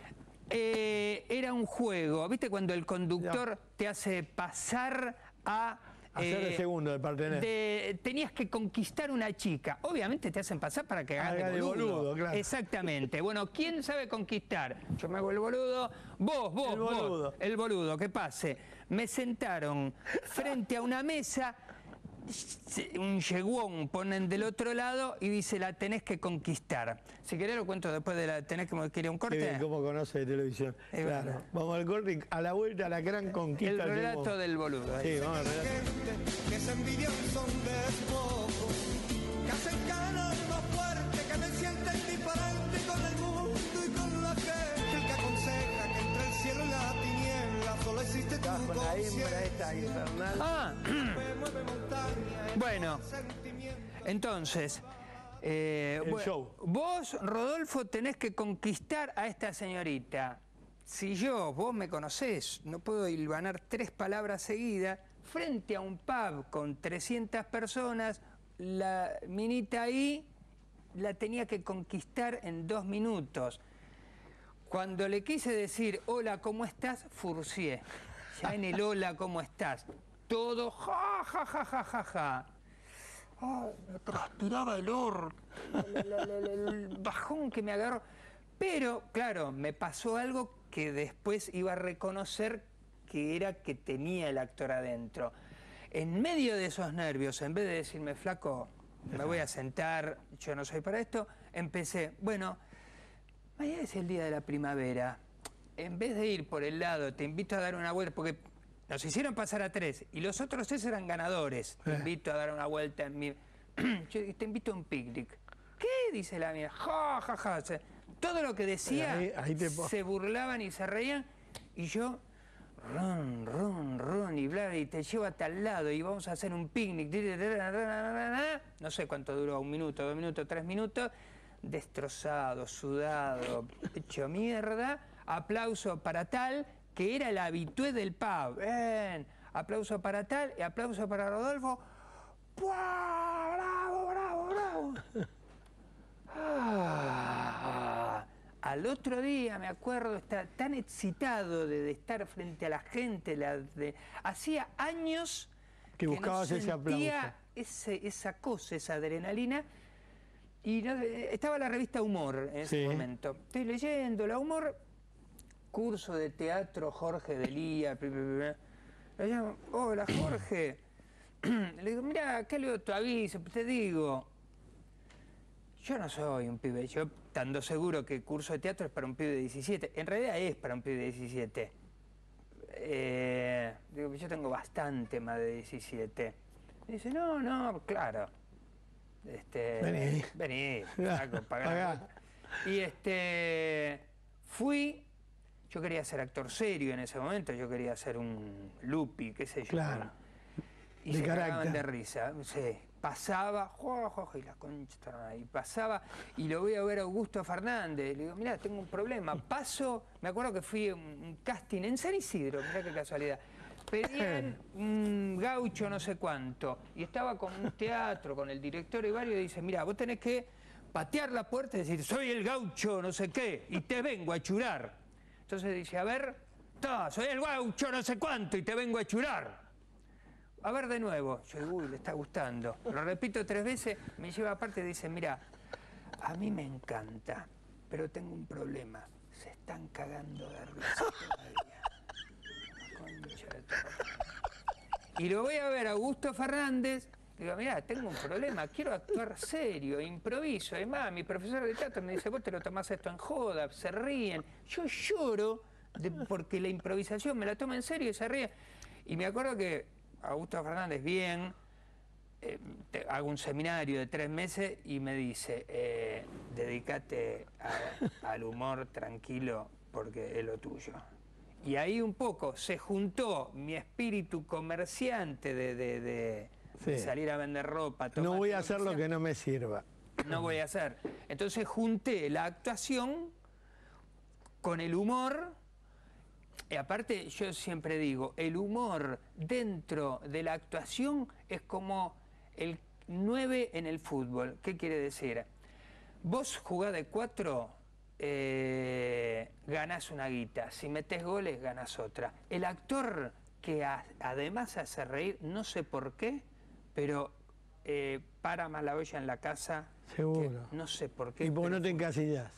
Eh, era un juego, ¿viste? Cuando el conductor te hace pasar a... Hacer de segundo, de partener. de- tenías que conquistar una chica. Obviamente te hacen pasar para que hagas Haga de boludo. boludo, claro. Exactamente. Bueno, ¿quién sabe conquistar? Yo me hago el boludo. Vos, vos, El vos. boludo. El boludo, que pase. Me sentaron frente a una mesa, un yeguón ponen del otro lado y dice, la tenés que conquistar. Si querés lo cuento después de la... ¿Tenés que querer un Qué corte? bien, ¿Cómo conoce de televisión? Es claro. verdad. Vamos al corte, a la vuelta a la gran conquista. El del relato mundo. del boludo. ahí. Sí, vamos al relato. gente que se envidian son despojos, que hacen la hembra conciencia. esta infernal. Ah, *clears throat* bueno. Entonces, eh, El bueno, show. vos, Rodolfo, tenés que conquistar a esta señorita. Si yo, vos me conocés, no puedo hilvanar tres palabras seguidas, frente a un pub con 300 personas, la minita ahí la tenía que conquistar en dos minutos. Cuando le quise decir, hola, ¿cómo estás? Furcié. Ya en el hola, ¿cómo estás? Todo, ja, ja, ja, ja, ja, ja. Ay, me transpiraba el la- la- el bajón que me agarró. Pero, claro, me pasó algo que después iba a reconocer que era que tenía el actor adentro. En medio de esos nervios, en vez de decirme, flaco, me voy a sentar, yo no soy para esto, empecé, bueno, mañana es el día de la primavera. En vez de ir por el lado, te invito a dar una vuelta, porque nos hicieron pasar a tres y los otros tres eran ganadores. Te Eh. invito a dar una vuelta en mi. *clears throat* Yo te invito a un picnic. ¿Qué? Dice la mía. Ja, ja, ja. O sea, todo lo que decía Ahí- ahí te po- se burlaban y se reían. Y yo, ron, ron, ron, y bla, y te llevo a tal lado y vamos a hacer un picnic. No sé cuánto duró, un minuto, dos minutos, tres minutos. Destrozado, sudado, hecho mierda. Aplauso para tal, que era el habitué del pub. Bien. Aplauso para tal y aplauso para Rodolfo. ¡Buah! ¡Bravo, bravo, bravo! *laughs* Ah, al otro día, me acuerdo, estaba tan excitado de, de estar frente a la gente. la de- hacía años Que buscabas no ese aplauso. ese- esa cosa, esa adrenalina. Y no- eh, estaba la revista Humor en ese Sí. momento. Estoy leyendo la Humor, curso de teatro Jorge Delía. Lo llamo, hola Jorge. *clears throat* Le digo, mira, acá leo tu aviso, te digo, yo no soy un pibe, yo estando seguro que el curso de teatro es para un pibe de 17, en realidad es para un pibe de 17. Eh, digo, yo tengo bastante más de 17. Me dice, no, no, claro. Este, Vení. Vení, *laughs* Pagá. cuota. Y este, fui, yo quería ser actor serio en ese momento, yo quería ser un lupi, qué sé yo. Claro. Y De se carácter. de risa. Sí, pasaba, jo, jo, y la concha, ahí, pasaba, y lo voy a ver a Augusto Fernández. Le digo, mira, tengo un problema. Paso, me acuerdo que fui a un, casting en San Isidro, mirá qué casualidad. Pedían *laughs* un gaucho no sé cuánto, y estaba con un teatro, con el director y varios, y dice, mira, vos tenés que patear la puerta y decir, soy el gaucho no sé qué, y te vengo a churar. Entonces dice, a ver, ta, soy el gaucho no sé cuánto, y te vengo a churar. A ver de nuevo. Yo digo, uy, le está gustando. Lo repito tres veces, me lleva aparte y dice, mira, a mí me encanta, pero tengo un problema. Se están cagando de risa todavía. *laughs* Y lo voy a ver a Augusto Fernández. Digo, mira, tengo un problema, quiero actuar serio, improviso. Además, mi profesor de teatro me dice, vos te lo tomás esto en joda, se ríen. Yo lloro porque la improvisación me la toma en serio y se ríe. Y me acuerdo que Augusto Fernández, bien, te- hago un seminario de tres meses y me dice, eh, dedícate al humor tranquilo porque es lo tuyo. Y ahí un poco se juntó mi espíritu comerciante de Sí. salir a vender ropa. No tomar voy a hacer lo que no me sirva. No voy a hacer. Entonces junté la actuación con el humor. Y aparte, yo siempre digo, el humor dentro de la actuación es como el 9 en el fútbol. ¿Qué quiere decir? Vos jugás de 4, ganás una guita. Si metes goles, ganás otra. El actor que además hace reír, no sé por qué, pero eh, para más la olla en la casa. que Seguro. no sé por qué. Y porque pero no te encasillas.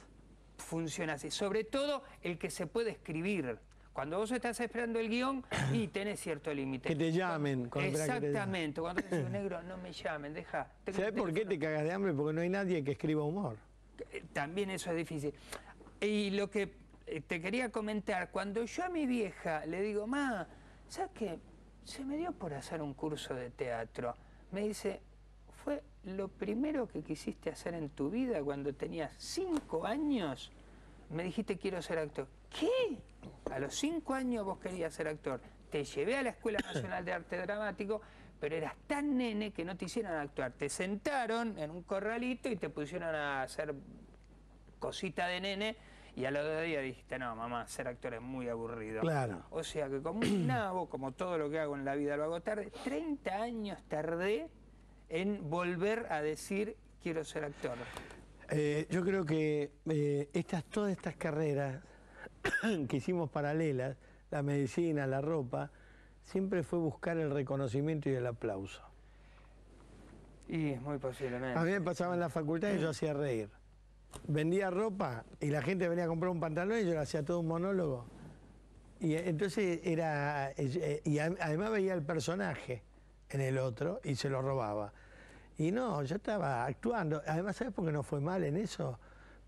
funciona así. Sobre todo el que se puede escribir. Cuando vos estás esperando el guion y tenés cierto límite. Que te llamen, te llamen. Exactamente. Cuando te decís, negro, no me llamen, deja. tengo ¿Sabes un por qué te teléfono". cagas de hambre? Porque no hay nadie que escriba humor. Eh, También eso es difícil. Y lo que eh, te quería comentar, cuando yo a mi vieja le digo, ma, ¿sabes qué? Se me dio por hacer un curso de teatro. Me dice, fue lo primero que quisiste hacer en tu vida cuando tenías cinco años. Me dijiste quiero ser actor. ¿Qué? A los cinco años vos querías ser actor. Te llevé a la Escuela Nacional de Arte Dramático, pero eras tan nene que no te hicieron actuar. Te sentaron en un corralito y te pusieron a hacer cosita de nene y a los dos días dijiste, no, mamá, ser actor es muy aburrido. Claro. O sea que como un *clears throat* nabo, como todo lo que hago en la vida lo hago tarde, 30 años tardé en volver a decir quiero ser actor. Eh, yo creo que eh, estas, todas estas carreras *clears throat* que hicimos paralelas, la medicina, la ropa, siempre fue buscar el reconocimiento y el aplauso. Y muy posiblemente. A mí me pasaba en la facultad y yo hacía reír. Vendía ropa y la gente venía a comprar un pantalón y yo le hacía todo un monólogo. Y eh, entonces era. eh, Y a- además veía el personaje en el otro y se lo robaba. Y no, yo estaba actuando. Además, ¿sabes por qué no fue mal en eso?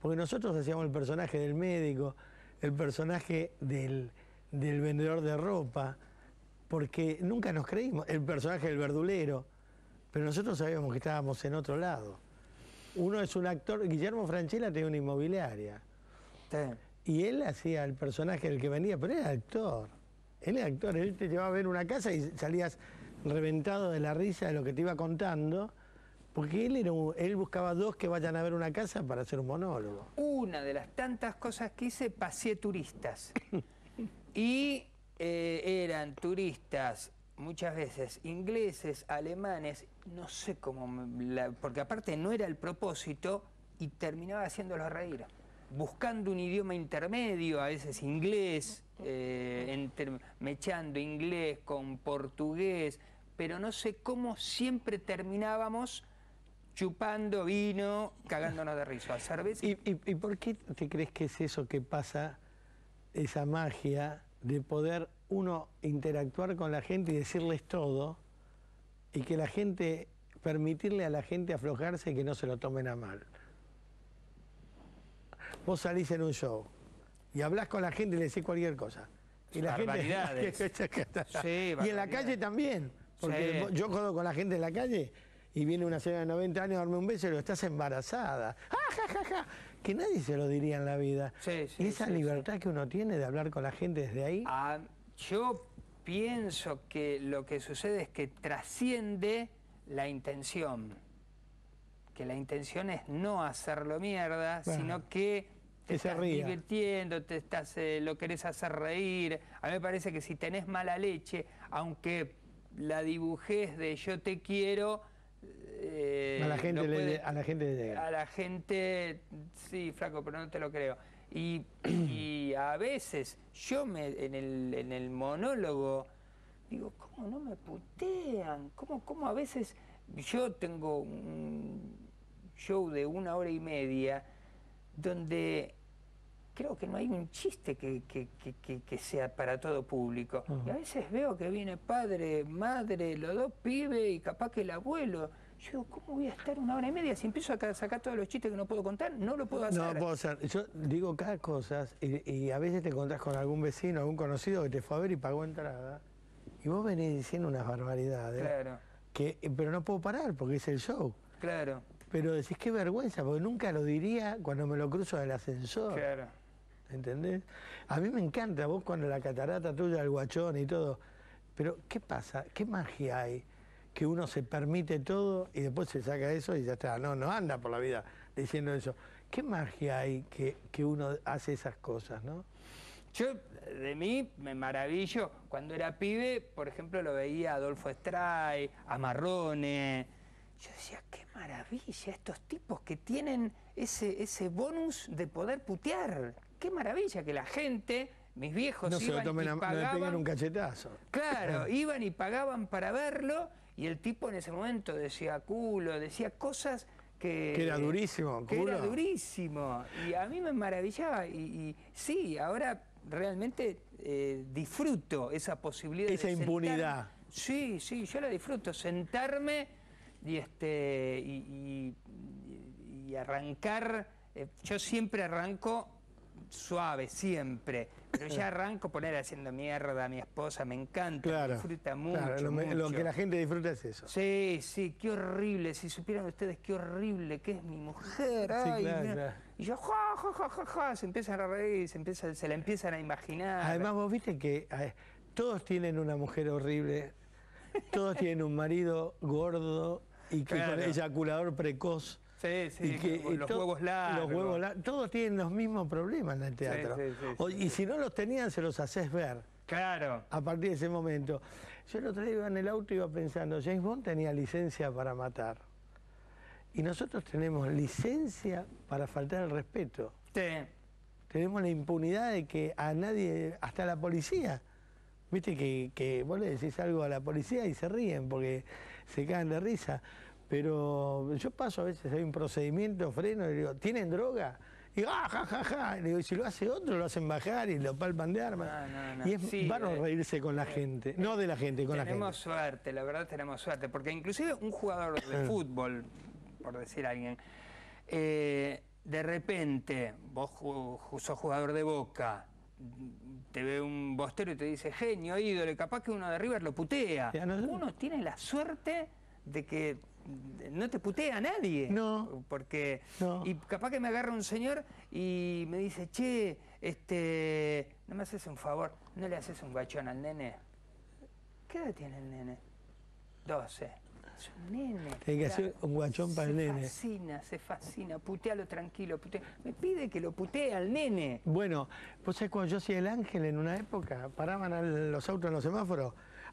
Porque nosotros hacíamos el personaje del médico, el personaje del, del vendedor de ropa. porque nunca nos creímos, el personaje del verdulero, pero nosotros sabíamos que estábamos en otro lado. Uno es un actor, Guillermo Franchella tenía una inmobiliaria, Sí. y él hacía el personaje del que venía, pero era actor. Él era actor, él te llevaba a ver una casa y salías reventado de la risa de lo que te iba contando, porque él, era un- él buscaba dos que vayan a ver una casa para hacer un monólogo. Una de las tantas cosas que hice, paseé turistas. *laughs* Y eh, eran turistas muchas veces ingleses, alemanes, no sé cómo, la- porque aparte no era el propósito y terminaba haciéndolos reír. Buscando un idioma intermedio, a veces inglés, eh, mechando inglés con portugués, pero no sé cómo siempre terminábamos chupando vino, cagándonos de risa. Cerveza *laughs* ¿Y, y, y por qué te crees que es eso que pasa, esa magia de poder uno interactuar con la gente y decirles todo y que la gente, permitirle a la gente aflojarse y que no se lo tomen a mal? Vos salís en un show y hablas con la gente y le decís cualquier cosa. Y la Barbaridades. *laughs* gente. Sí, y en la calle también. Porque Sí. yo jodo con la gente en la calle y viene una señora de 90 años a darme un beso y digo, estás embarazada. ¡Ah, ja, ja, ja! Que nadie se lo diría en la vida. Sí, sí, y esa sí, libertad que uno tiene de hablar con la gente desde ahí. Ah, yo pienso que lo que sucede es que trasciende la intención. Que la intención es no hacerlo mierda, sino que te estás ría. divirtiendo, te estás, eh, lo querés hacer reír. A mí me parece que si tenés mala leche, aunque la dibujes de yo te quiero, eh, a la gente le, a la gente le llega. a la gente, sí, flaco, pero no te lo creo. Y, *clears throat* y a veces yo me, en, el, en el monólogo digo, ¿cómo no me putean? ¿Cómo, cómo a veces yo tengo un show de una hora y media donde creo que no hay un chiste que, que- que- que- que sea para todo público. Y a veces veo que viene padre, madre, los dos pibes y capaz que el abuelo. Yo digo, ¿cómo voy a estar una hora y media? Si empiezo a ca- sacar todos los chistes que no puedo contar, no lo puedo hacer. No puedo ser. Yo digo cada cosa y, y a veces te encontrás con algún vecino, algún conocido que te fue a ver y pagó entrada. Y vos venís diciendo unas barbaridades. Claro, Que, pero no puedo parar porque es el show. claro, Pero decís qué vergüenza, porque nunca lo diría cuando me lo cruzo del ascensor. claro. ¿Entendés? A mí me encanta vos cuando la catarata tuya, el guachón y todo. Pero, ¿qué pasa? ¿Qué magia hay? Que uno se permite todo y después se saca eso y ya está. No, no anda por la vida diciendo eso. ¿Qué magia hay que, que uno hace esas cosas, no? Yo, de mí, me maravillo. Cuando era pibe, por ejemplo, lo veía Adolfo Stray, a Marrone. Yo decía, qué maravilla, estos tipos que tienen ese, ese bonus de poder putear. Qué maravilla que la gente, mis viejos No se lo iban tomen y a, no le pagaban. un cachetazo. Claro, *laughs* iban y pagaban para verlo y el tipo en ese momento decía culo, decía cosas que... Que era durísimo, que era durísimo. Y a mí me maravillaba. Y, y sí, ahora realmente eh, disfruto esa posibilidad Esa de impunidad. Sí, sí, yo la disfruto. Sentarme y este y, y- y arrancar. eh, yo siempre arranco suave, siempre. Pero ya *coughs* arranco poner haciendo mierda a mi esposa, me encanta, Claro. disfruta mucho. claro, lo, que la gente disfruta es eso. Sí, sí, qué horrible. Si supieran ustedes qué horrible que es mi mujer. Sí, ay, claro. Y yo, ja, ja, ja, ja, ja, se empiezan a reír, se, empieza, se la empiezan a imaginar. Además, vos viste que eh, todos tienen una mujer horrible, todos tienen un marido gordo y que con eyaculador precoz. Sí, sí, y que, los huevos largos. Los huevos lar- Todos tienen los mismos problemas en el teatro. sí, sí, O- sí, y si no los tenían, se los haces ver Claro. a partir de ese momento. Yo el otro día iba en el auto y iba pensando, James Bond tenía licencia para matar. Y nosotros tenemos licencia para faltar el respeto. Sí. Tenemos la impunidad de que a nadie, hasta la policía, viste que, que vos le decís algo a la policía y se ríen porque se caen de risa. Pero yo paso a veces, hay un procedimiento, freno y digo, ¿tienen droga? Y digo, ah, ja, ja, ja. Y digo, y si lo hace otro, lo hacen bajar y lo palpan de armas. No, no, no. Y es Sí, bárbaro eh, reírse con la gente. No de la gente, con tenemos la gente. suerte, la verdad tenemos suerte, porque inclusive un jugador de *clears throat* fútbol, por decir alguien, eh, de repente, vos sos jugador de Boca, te ve un bostero y te dice genio, ídolo, y capaz que uno de River lo putea. Uno tiene la suerte de que no te putea a nadie. No. Porque. No. Y capaz que me agarra un señor y me dice, che, este. No me haces un favor, no le haces un guachón al nene. ¿Qué edad tiene el nene? 12. Es un nene. Tiene que hacer un guachón para el nene. Se fascina, se fascina. Putealo tranquilo. putea- Me pide que lo putee al nene. Bueno, pues es cuando yo hacía el ángel en una época, paraban a los autos en los semáforos.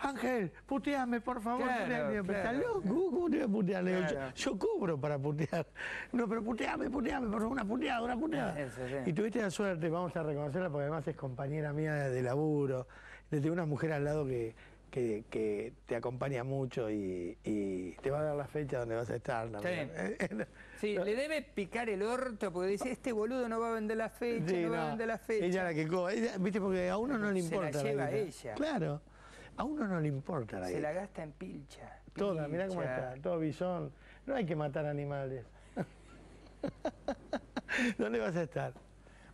Ángel, puteame, por favor. Claro, puteame". Digo, "Pero ¿Estás claro. loco? ¿Cómo te voy a putear? Le digo, Claro. yo, yo cobro para putear. No, pero puteame, puteame, por favor, una puteada, una puteada. Eso, sí. Y tuviste la suerte, vamos a reconocerla, porque además es compañera mía de, laburo. Desde una mujer al lado que, que, que te acompaña mucho y, y te va a dar la fecha donde vas a estar. *laughs* Sí, le debe picar el orto porque dice, este boludo no va a vender la fecha, Sí, no, va a vender la fecha. Ella la que ella- viste, porque a uno no le Se la importa. lleva ella. Claro, a uno no le importa la Se guita. la gasta en pilcha. Toda, mirá cómo está, todo bisón. No hay que matar animales. *laughs* ¿Dónde vas a estar?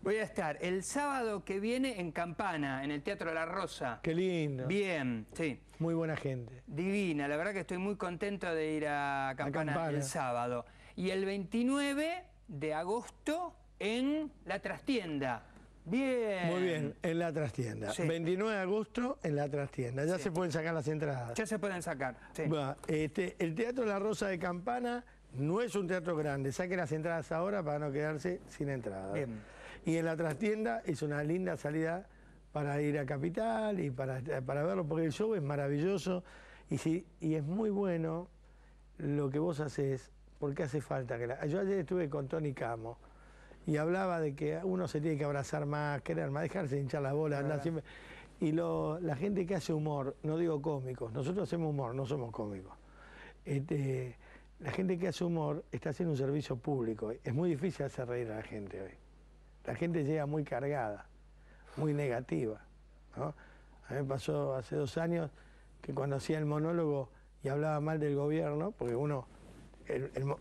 Voy a estar el sábado que viene en Campana, en el Teatro La Rosa. Qué lindo. Bien, sí. Muy buena gente. Divina, la verdad que estoy muy contento de ir a Campana, Campana. el sábado. Y el 29 de agosto en La Trastienda. Bien. Muy bien, en la trastienda. Sí. 29 de agosto en la trastienda. Ya se pueden sacar las entradas. Ya se pueden sacar. sí. Va, este, el Teatro La Rosa de Campana no es un teatro grande. Saque las entradas ahora para no quedarse sin entradas. Bien. Y en la trastienda es una linda salida para ir a Capital y para, para verlo, porque el show es maravilloso y, sí, y es muy bueno lo que vos haces, porque hace falta que la... Yo ayer estuve con Tony Camo y hablaba de que uno se tiene que abrazar más, querer más, dejarse hinchar la bola, andar siempre... Y lo- la gente que hace humor, no digo cómicos, nosotros hacemos humor, no somos cómicos. Este, la gente que hace humor está haciendo un servicio público. Es muy difícil hacer reír a la gente hoy. La gente llega muy cargada, muy negativa. ¿no? A mí me pasó hace dos años que cuando hacía el monólogo y hablaba mal del gobierno, porque uno, el- el mo-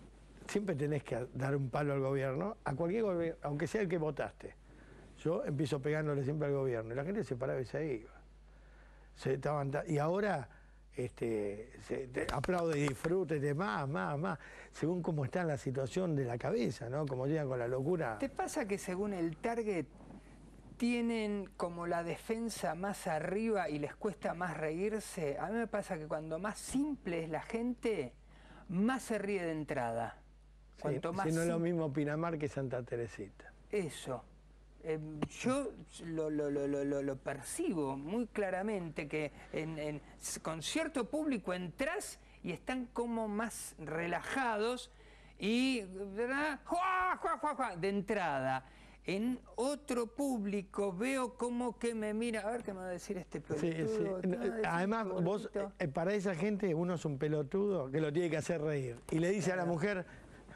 siempre tenés que dar un palo al gobierno, a cualquier gobierno, aunque sea el que votaste. Yo empiezo pegándole siempre al gobierno y la gente se paraba y se iba. Se estaban ta- y ahora este, se aplaude y disfrute de más, más, más, según cómo está la situación de la cabeza, ¿no? Como llegan con la locura. ¿Te pasa que según el target tienen como la defensa más arriba y les cuesta más reírse? A mí me pasa que cuando más simple es la gente, más se ríe de entrada. Sí, Cuanto más si no es lo mismo Pinamar que Santa Teresita. Eso. Eh, yo lo, lo- lo- lo- percibo muy claramente que en, en- con cierto público entras y están como más relajados y ¿verdad? ¡Juá, juá, juá, juá! de entrada. En otro público veo como que me mira, a ver qué me va a decir este pelotudo. sí. ¿qué me va a decir Además, este vos, eh, para esa gente, uno es un pelotudo que lo tiene que hacer reír. Y le dice a la mujer,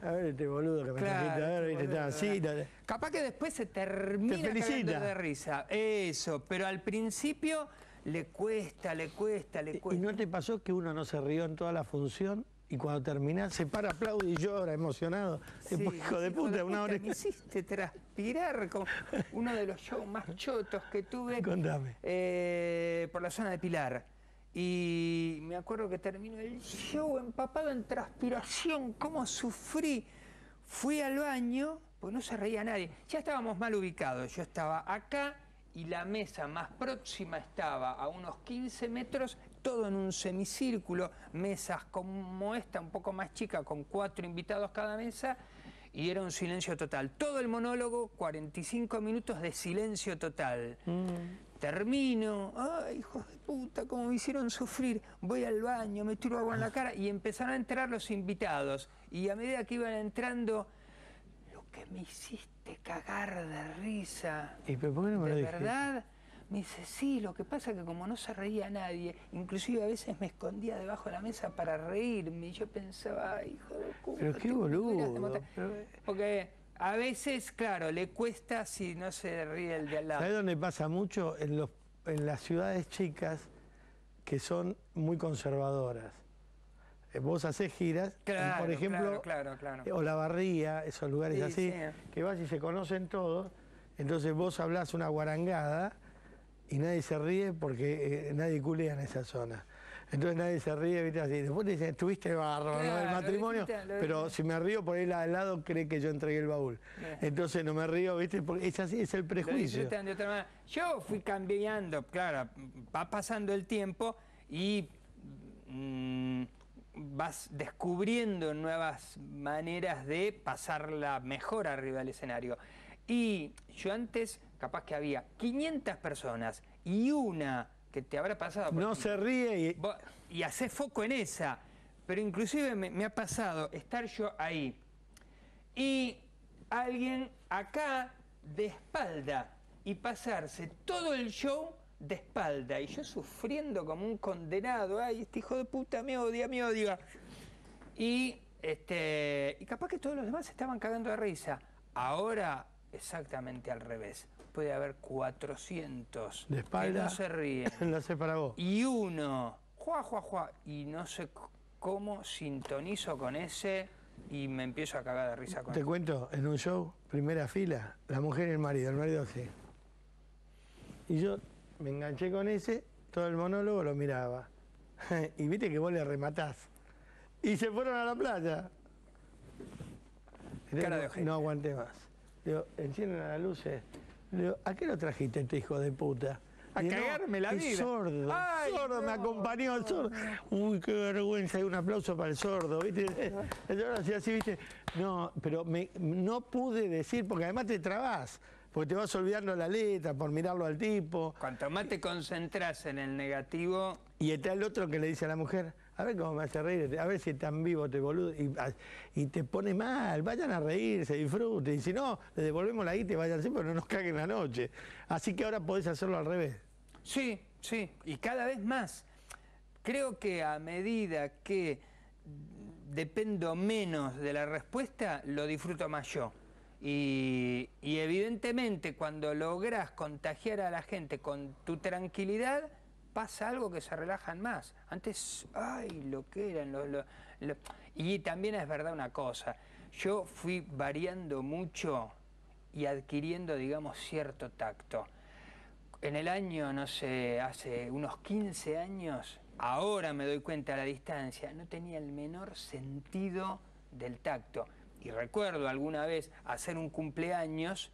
a ver este boludo que me Claro, trajiste, a ver, viste, boludo, está así. Capaz que después se termina Te de risa. Eso, pero al principio le cuesta, le cuesta, le ¿Y cuesta. no te pasó que uno no se rió en toda la función y cuando termina se para, aplaude y llora emocionado? Sí, Después, hijo de puta, una hora. Me hiciste transpirar como uno de los shows más chotos que tuve *laughs* Contame. eh, por la zona de Pilar. Y me acuerdo que terminó el show empapado en transpiración, cómo sufrí. Fui al baño, pues no se reía nadie. Ya estábamos mal ubicados. Yo estaba acá y la mesa más próxima estaba a unos 15 metros, todo en un semicírculo, mesas como esta, un poco más chica, con cuatro invitados cada mesa, y era un silencio total. Todo el monólogo, 45 minutos de silencio total. Termino, ay, hijos de puta, cómo me hicieron sufrir. Voy al baño, me tiro agua en la cara y empezaron a entrar los invitados. Y a medida que iban entrando, lo que me hiciste cagar de risa. ¿Y pero por qué no me lo ¿De verdad? Me dice, sí, lo que pasa es que como no se reía nadie, inclusive a veces me escondía debajo de la mesa para reírme. Y yo pensaba, ay, hijo de puta. Pero qué boludo, demostrado". pero- Porque a veces, claro, le cuesta si no se ríe el de al lado. ¿Sabes dónde pasa mucho? En, los, en las ciudades chicas que son muy conservadoras. Eh, Vos hacés giras, Claro, por ejemplo, claro, claro, claro. o La Barría, esos lugares Sí, así, sí. que vas y se conocen todos, Entonces vos hablás una guarangada y nadie se ríe porque eh, nadie culea en esa zona. Entonces nadie se ríe, ¿viste? Así. Después te dicen, estuviste bárbaro, ¿no? Claro, El lo matrimonio. Pero si me río por ahí al lado, cree que yo entregué el baúl. Entonces no me río, ¿viste? Porque es así, es el prejuicio. disfrutan de otra manera. Yo fui cambiando, claro, va pasando el tiempo y mm, vas descubriendo nuevas maneras de pasarla mejor arriba del escenario. Y yo antes, capaz que había 500 personas y una que te habrá pasado. No se ríe y. Vos- y hace foco en esa. Pero inclusive me, me ha pasado estar yo ahí y alguien acá de espalda y pasarse todo el show de espalda y yo sufriendo como un condenado, ay, este hijo de puta me odia, me odia. Y este y capaz que todos los demás se estaban cagando de risa. Ahora exactamente al revés. Puede haber 400 De espalda. que no se ríen *laughs* Lo sé para vos. y uno, juá, juá, juá, y no sé cómo sintonizo con ese y me empiezo a cagar de risa con Te él. cuento, en un show, primera fila, la mujer y el marido, el marido así. Y yo me enganché con ese, todo el monólogo lo miraba. *laughs* y viste que vos le rematás. Y se fueron a la playa. Cara de no- no aguanté más. Digo, encienden las luces. Le digo, ¿a qué lo trajiste este hijo de puta? A Dice, cagarme la es vida. sordo, Ay, sordo, me acompañó el sordo. Uy, qué vergüenza, y un aplauso para el sordo, ¿viste? Yo hacía así, ¿viste? No, pero me, no pude decir, porque además te trabás, porque te vas olvidando la letra por mirarlo al tipo. Cuanto más te concentras en el negativo, Y está el otro que le dice a la mujer, a ver cómo me hace reír, a ver si tan vivo te boludo, y, te pone mal, vayan a reírse, disfruten, y si no, le devolvemos la guita y vayan pero no nos caguen la noche. Así que ahora podés hacerlo al revés. sí, sí, y cada vez más. Creo que a medida que dependo menos de la respuesta, lo disfruto más yo. Y, y evidentemente cuando logras contagiar a la gente con tu tranquilidad, pasa algo que se relajan más. Antes, ay, lo que eran. Y también es verdad una cosa, yo fui variando mucho y adquiriendo, digamos, cierto tacto. En el año, no sé, hace unos 15 años, ahora me doy cuenta a la distancia, no tenía el menor sentido del tacto. Y recuerdo alguna vez hacer un cumpleaños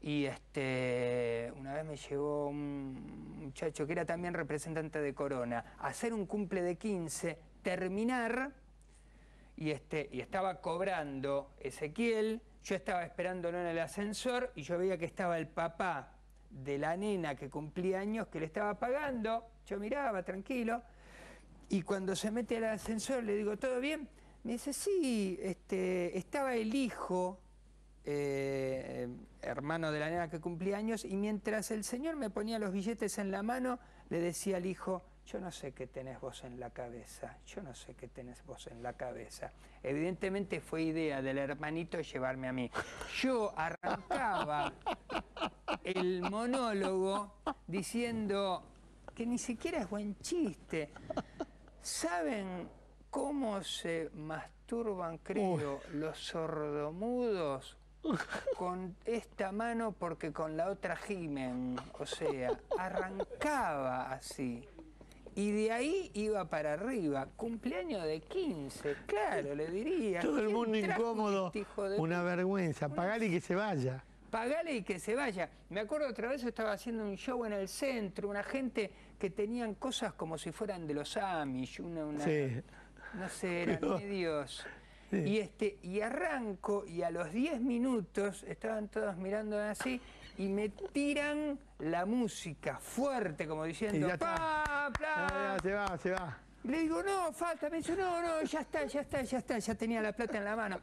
y este, una vez me llevó un muchacho que era también representante de Corona a hacer un cumple de 15, terminar y, este, y estaba cobrando Ezequiel, yo estaba esperándolo en el ascensor y yo veía que estaba el papá de la nena que cumplía años que le estaba pagando, yo miraba tranquilo, y cuando se mete al ascensor le digo, ¿todo bien? Me dice, sí, este, estaba el hijo, eh, hermano de la nena que cumplía años, y mientras el señor me ponía los billetes en la mano, le decía al hijo, yo no sé qué tenés vos en la cabeza, yo no sé qué tenés vos en la cabeza. Evidentemente fue idea del hermanito llevarme a mí. Yo arrancaba el monólogo diciendo que ni siquiera es buen chiste. ¿Saben cómo se masturban, creo, los sordomudos? Con esta mano porque con la otra gimen. O sea, arrancaba así. Y de ahí iba para arriba. Cumpleaños de 15, claro, le diría. Todo el ¿Quién mundo incómodo, este hijo de una vergüenza, pagale y que se vaya. Pagale y que se vaya. Me acuerdo otra vez yo estaba haciendo un show en el centro, una gente que tenían cosas como si fueran de los Amish, una, una- Sí. no sé, eran Pero- medios. Sí. Y este, y arranco, y a los 10 minutos estaban todos mirando así, y me tiran la música fuerte, como diciendo, está. "Pa, pla". Se va, se va. Le digo, no, falta. Me dice, no, no, ya está, ya está, ya está, ya tenía la plata en la mano.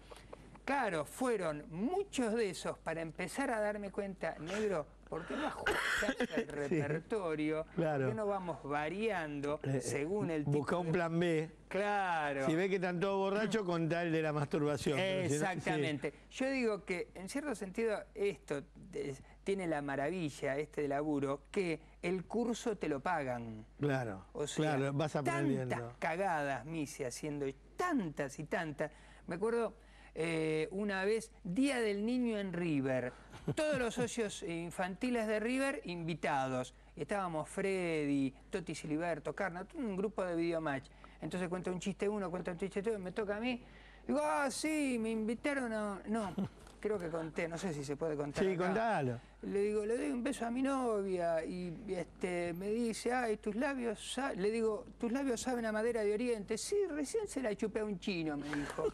Claro, fueron muchos de esos para empezar a darme cuenta, negro, ¿por qué no ajustás el *laughs* repertorio? claro. ¿Por qué no vamos variando Eh, según el tipo? Busca un plan B. Claro. Si ve que están todos borrachos, contá el de la masturbación. pero si no- sí. Exactamente. Yo digo que en cierto sentido esto es- tiene la maravilla, este de laburo, que el curso te lo pagan. Claro, O sea, claro, vas aprendiendo. tantas cagadas hice haciendo, tantas y tantas. Me acuerdo eh, una vez, Día del Niño en River. todos los socios infantiles de River invitados. Y estábamos Freddy, Toti Siliberto, Carna, todo un grupo de videomatch. Entonces cuenta un chiste uno, cuenta un chiste otro, me toca a mí. Digo, ah, sí, me invitaron a... No, creo que conté, no sé si se puede contar. Sí, acá. contalo. Le digo, le doy un beso a mi novia y este, me dice, ay, tus labios, sa-". le digo, tus labios saben a madera de oriente. Sí, recién se la chupé a un chino, me dijo.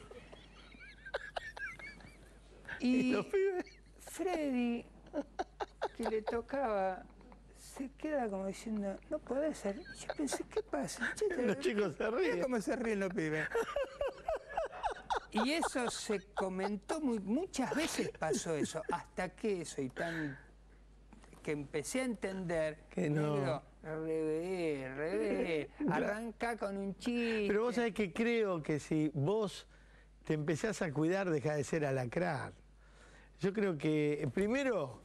Y *laughs* Los pibes. Freddy, que le tocaba, se queda como diciendo, no puede ser. Y yo pensé, ¿qué pasa? Che, *laughs* Los chicos se Mira ríen. cómo se ríen los pibes. *laughs* Y eso se comentó muy, muchas veces pasó eso, hasta que soy tan que empecé a entender Que no. negro, revés, revés, arranca con un chiste. Pero vos sabés que creo que si vos te empezás a cuidar, deja de ser alacrán. Yo creo que, primero,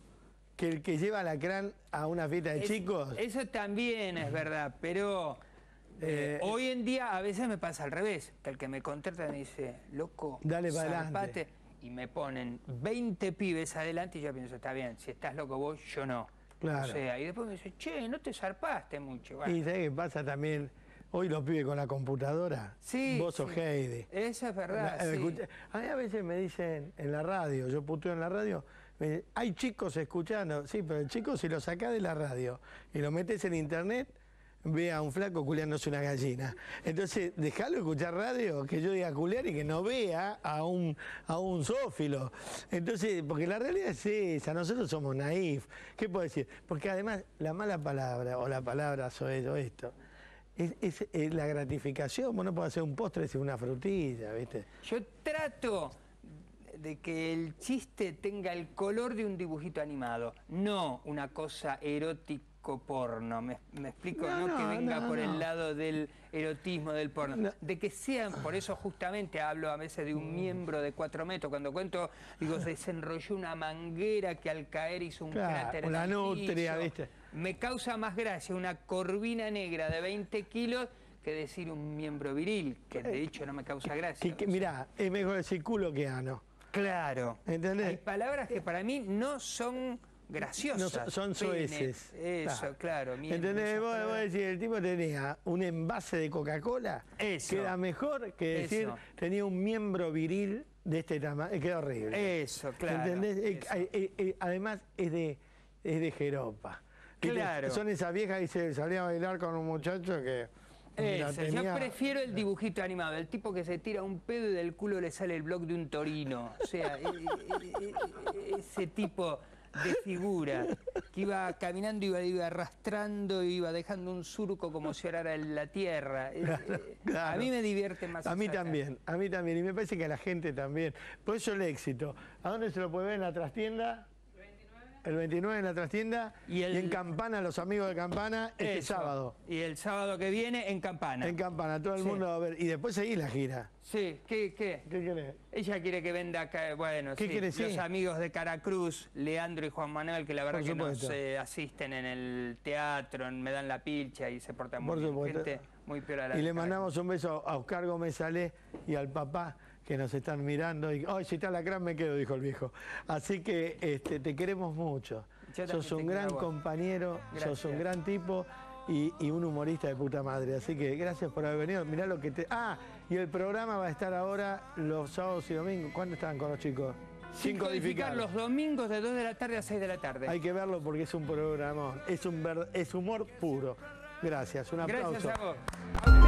que el que lleva alacrán a una fiesta de Es- chicos, Eso también es verdad, pero eh, Eh, hoy en día a veces me pasa al revés, que el que me contrata me dice, loco, Dale pa' zarpate", adelante. y me ponen 20 pibes adelante y yo pienso, está bien, si estás loco vos, yo no. Claro. O sea, y después me dice, che, no te zarpaste mucho. Bueno, y ¿sabés qué pasa también? Hoy los pibes con la computadora, Sí, vos sos sí. Heidi. Eso es verdad, La- sí. escucha- A mí a veces me dicen en la radio, yo puteo en la radio, me dicen, hay chicos escuchando, sí, pero el chico si lo sacás de la radio y lo metes en internet, ve a un flaco culeándose una gallina. Entonces, dejalo escuchar radio, que yo diga culear y que no vea a un, a un zófilo. Entonces, porque la realidad es esa, nosotros somos naif. ¿Qué puedo decir? Porque además, la mala palabra, o la palabra o eso, esto, es, es, eh, la gratificación. Vos no podés hacer un postre sin una frutilla, ¿viste? Yo trato de que el chiste tenga el color de un dibujito animado, no una cosa erótico porno. ¿Me, me explico? No, No, que venga no, por el lado del erotismo del porno. No. De que sean, por eso justamente hablo a veces de un miembro de cuatro metros. Cuando cuento, digo, desenrolló una manguera que al caer hizo un Claro, cráter una nutria. ¿viste? Me causa más gracia una corvina negra de 20 kilos que decir un miembro viril, que de hecho no me causa gracia. Que, que, mirá, es mejor decir culo que ano. Claro. ¿Entendés? Hay palabras que para mí no son graciosas. No, son- soeces. Eso, claro. ¿Entendés? Vos, vos decís, el tipo tenía un envase de Coca-Cola, Eso. queda mejor que decir Eso. tenía un miembro viril de este tamaño, queda horrible. Eso, claro. ¿Entendés? Eh, eso. eh, eh, eh, además es de, es de jeropa. ¿Viste? Claro. Son esas viejas que se salía a bailar con un muchacho que tenía- Yo prefiero el dibujito animado, el tipo que se tira un pedo y del culo le sale el blog de un torino. O sea, eh, eh, eh, ese tipo de figura que iba caminando, iba, iba arrastrando, iba dejando un surco como si orara en la tierra. Eh, eh, A Claro. mí me divierte más. A mí también, a mí también. Y me parece que a la gente también. Por eso el éxito. ¿A dónde se lo puede ver en la trastienda? El 29 en la trastienda Y y, el- en Campana, los amigos de Campana, este Eso. sábado. Y el sábado que viene en Campana. En Campana, todo el Sí. mundo va a ver. Y después seguís la gira. Sí, ¿qué? qué? ¿Qué querés? Ella quiere que venda acá, bueno, ¿Qué sí, quiere los amigos de Caracruz, Leandro y Juan Manuel, que la verdad que nos eh, asisten en el teatro, en- me dan la pilcha y se portan muy bien. Gente muy piola. la Y le mandamos un beso a Oscar Gómez Salé y al papá que nos están mirando. Y, ay, si está la gran me quedo, dijo el viejo. Así que este, te queremos mucho. Sos un gran compañero, sos Gracias. un gran tipo y, y un humorista de puta madre. Así que gracias por haber venido. Mirá lo que te. Ah, y el programa va a estar ahora los sábados y domingos. ¿Cuándo están con los chicos? Sin codificar los domingos de 2 de la tarde a 6 de la tarde. Hay que verlo porque es un programa. Es, un ver- es humor puro. Gracias, un aplauso. Gracias a vos.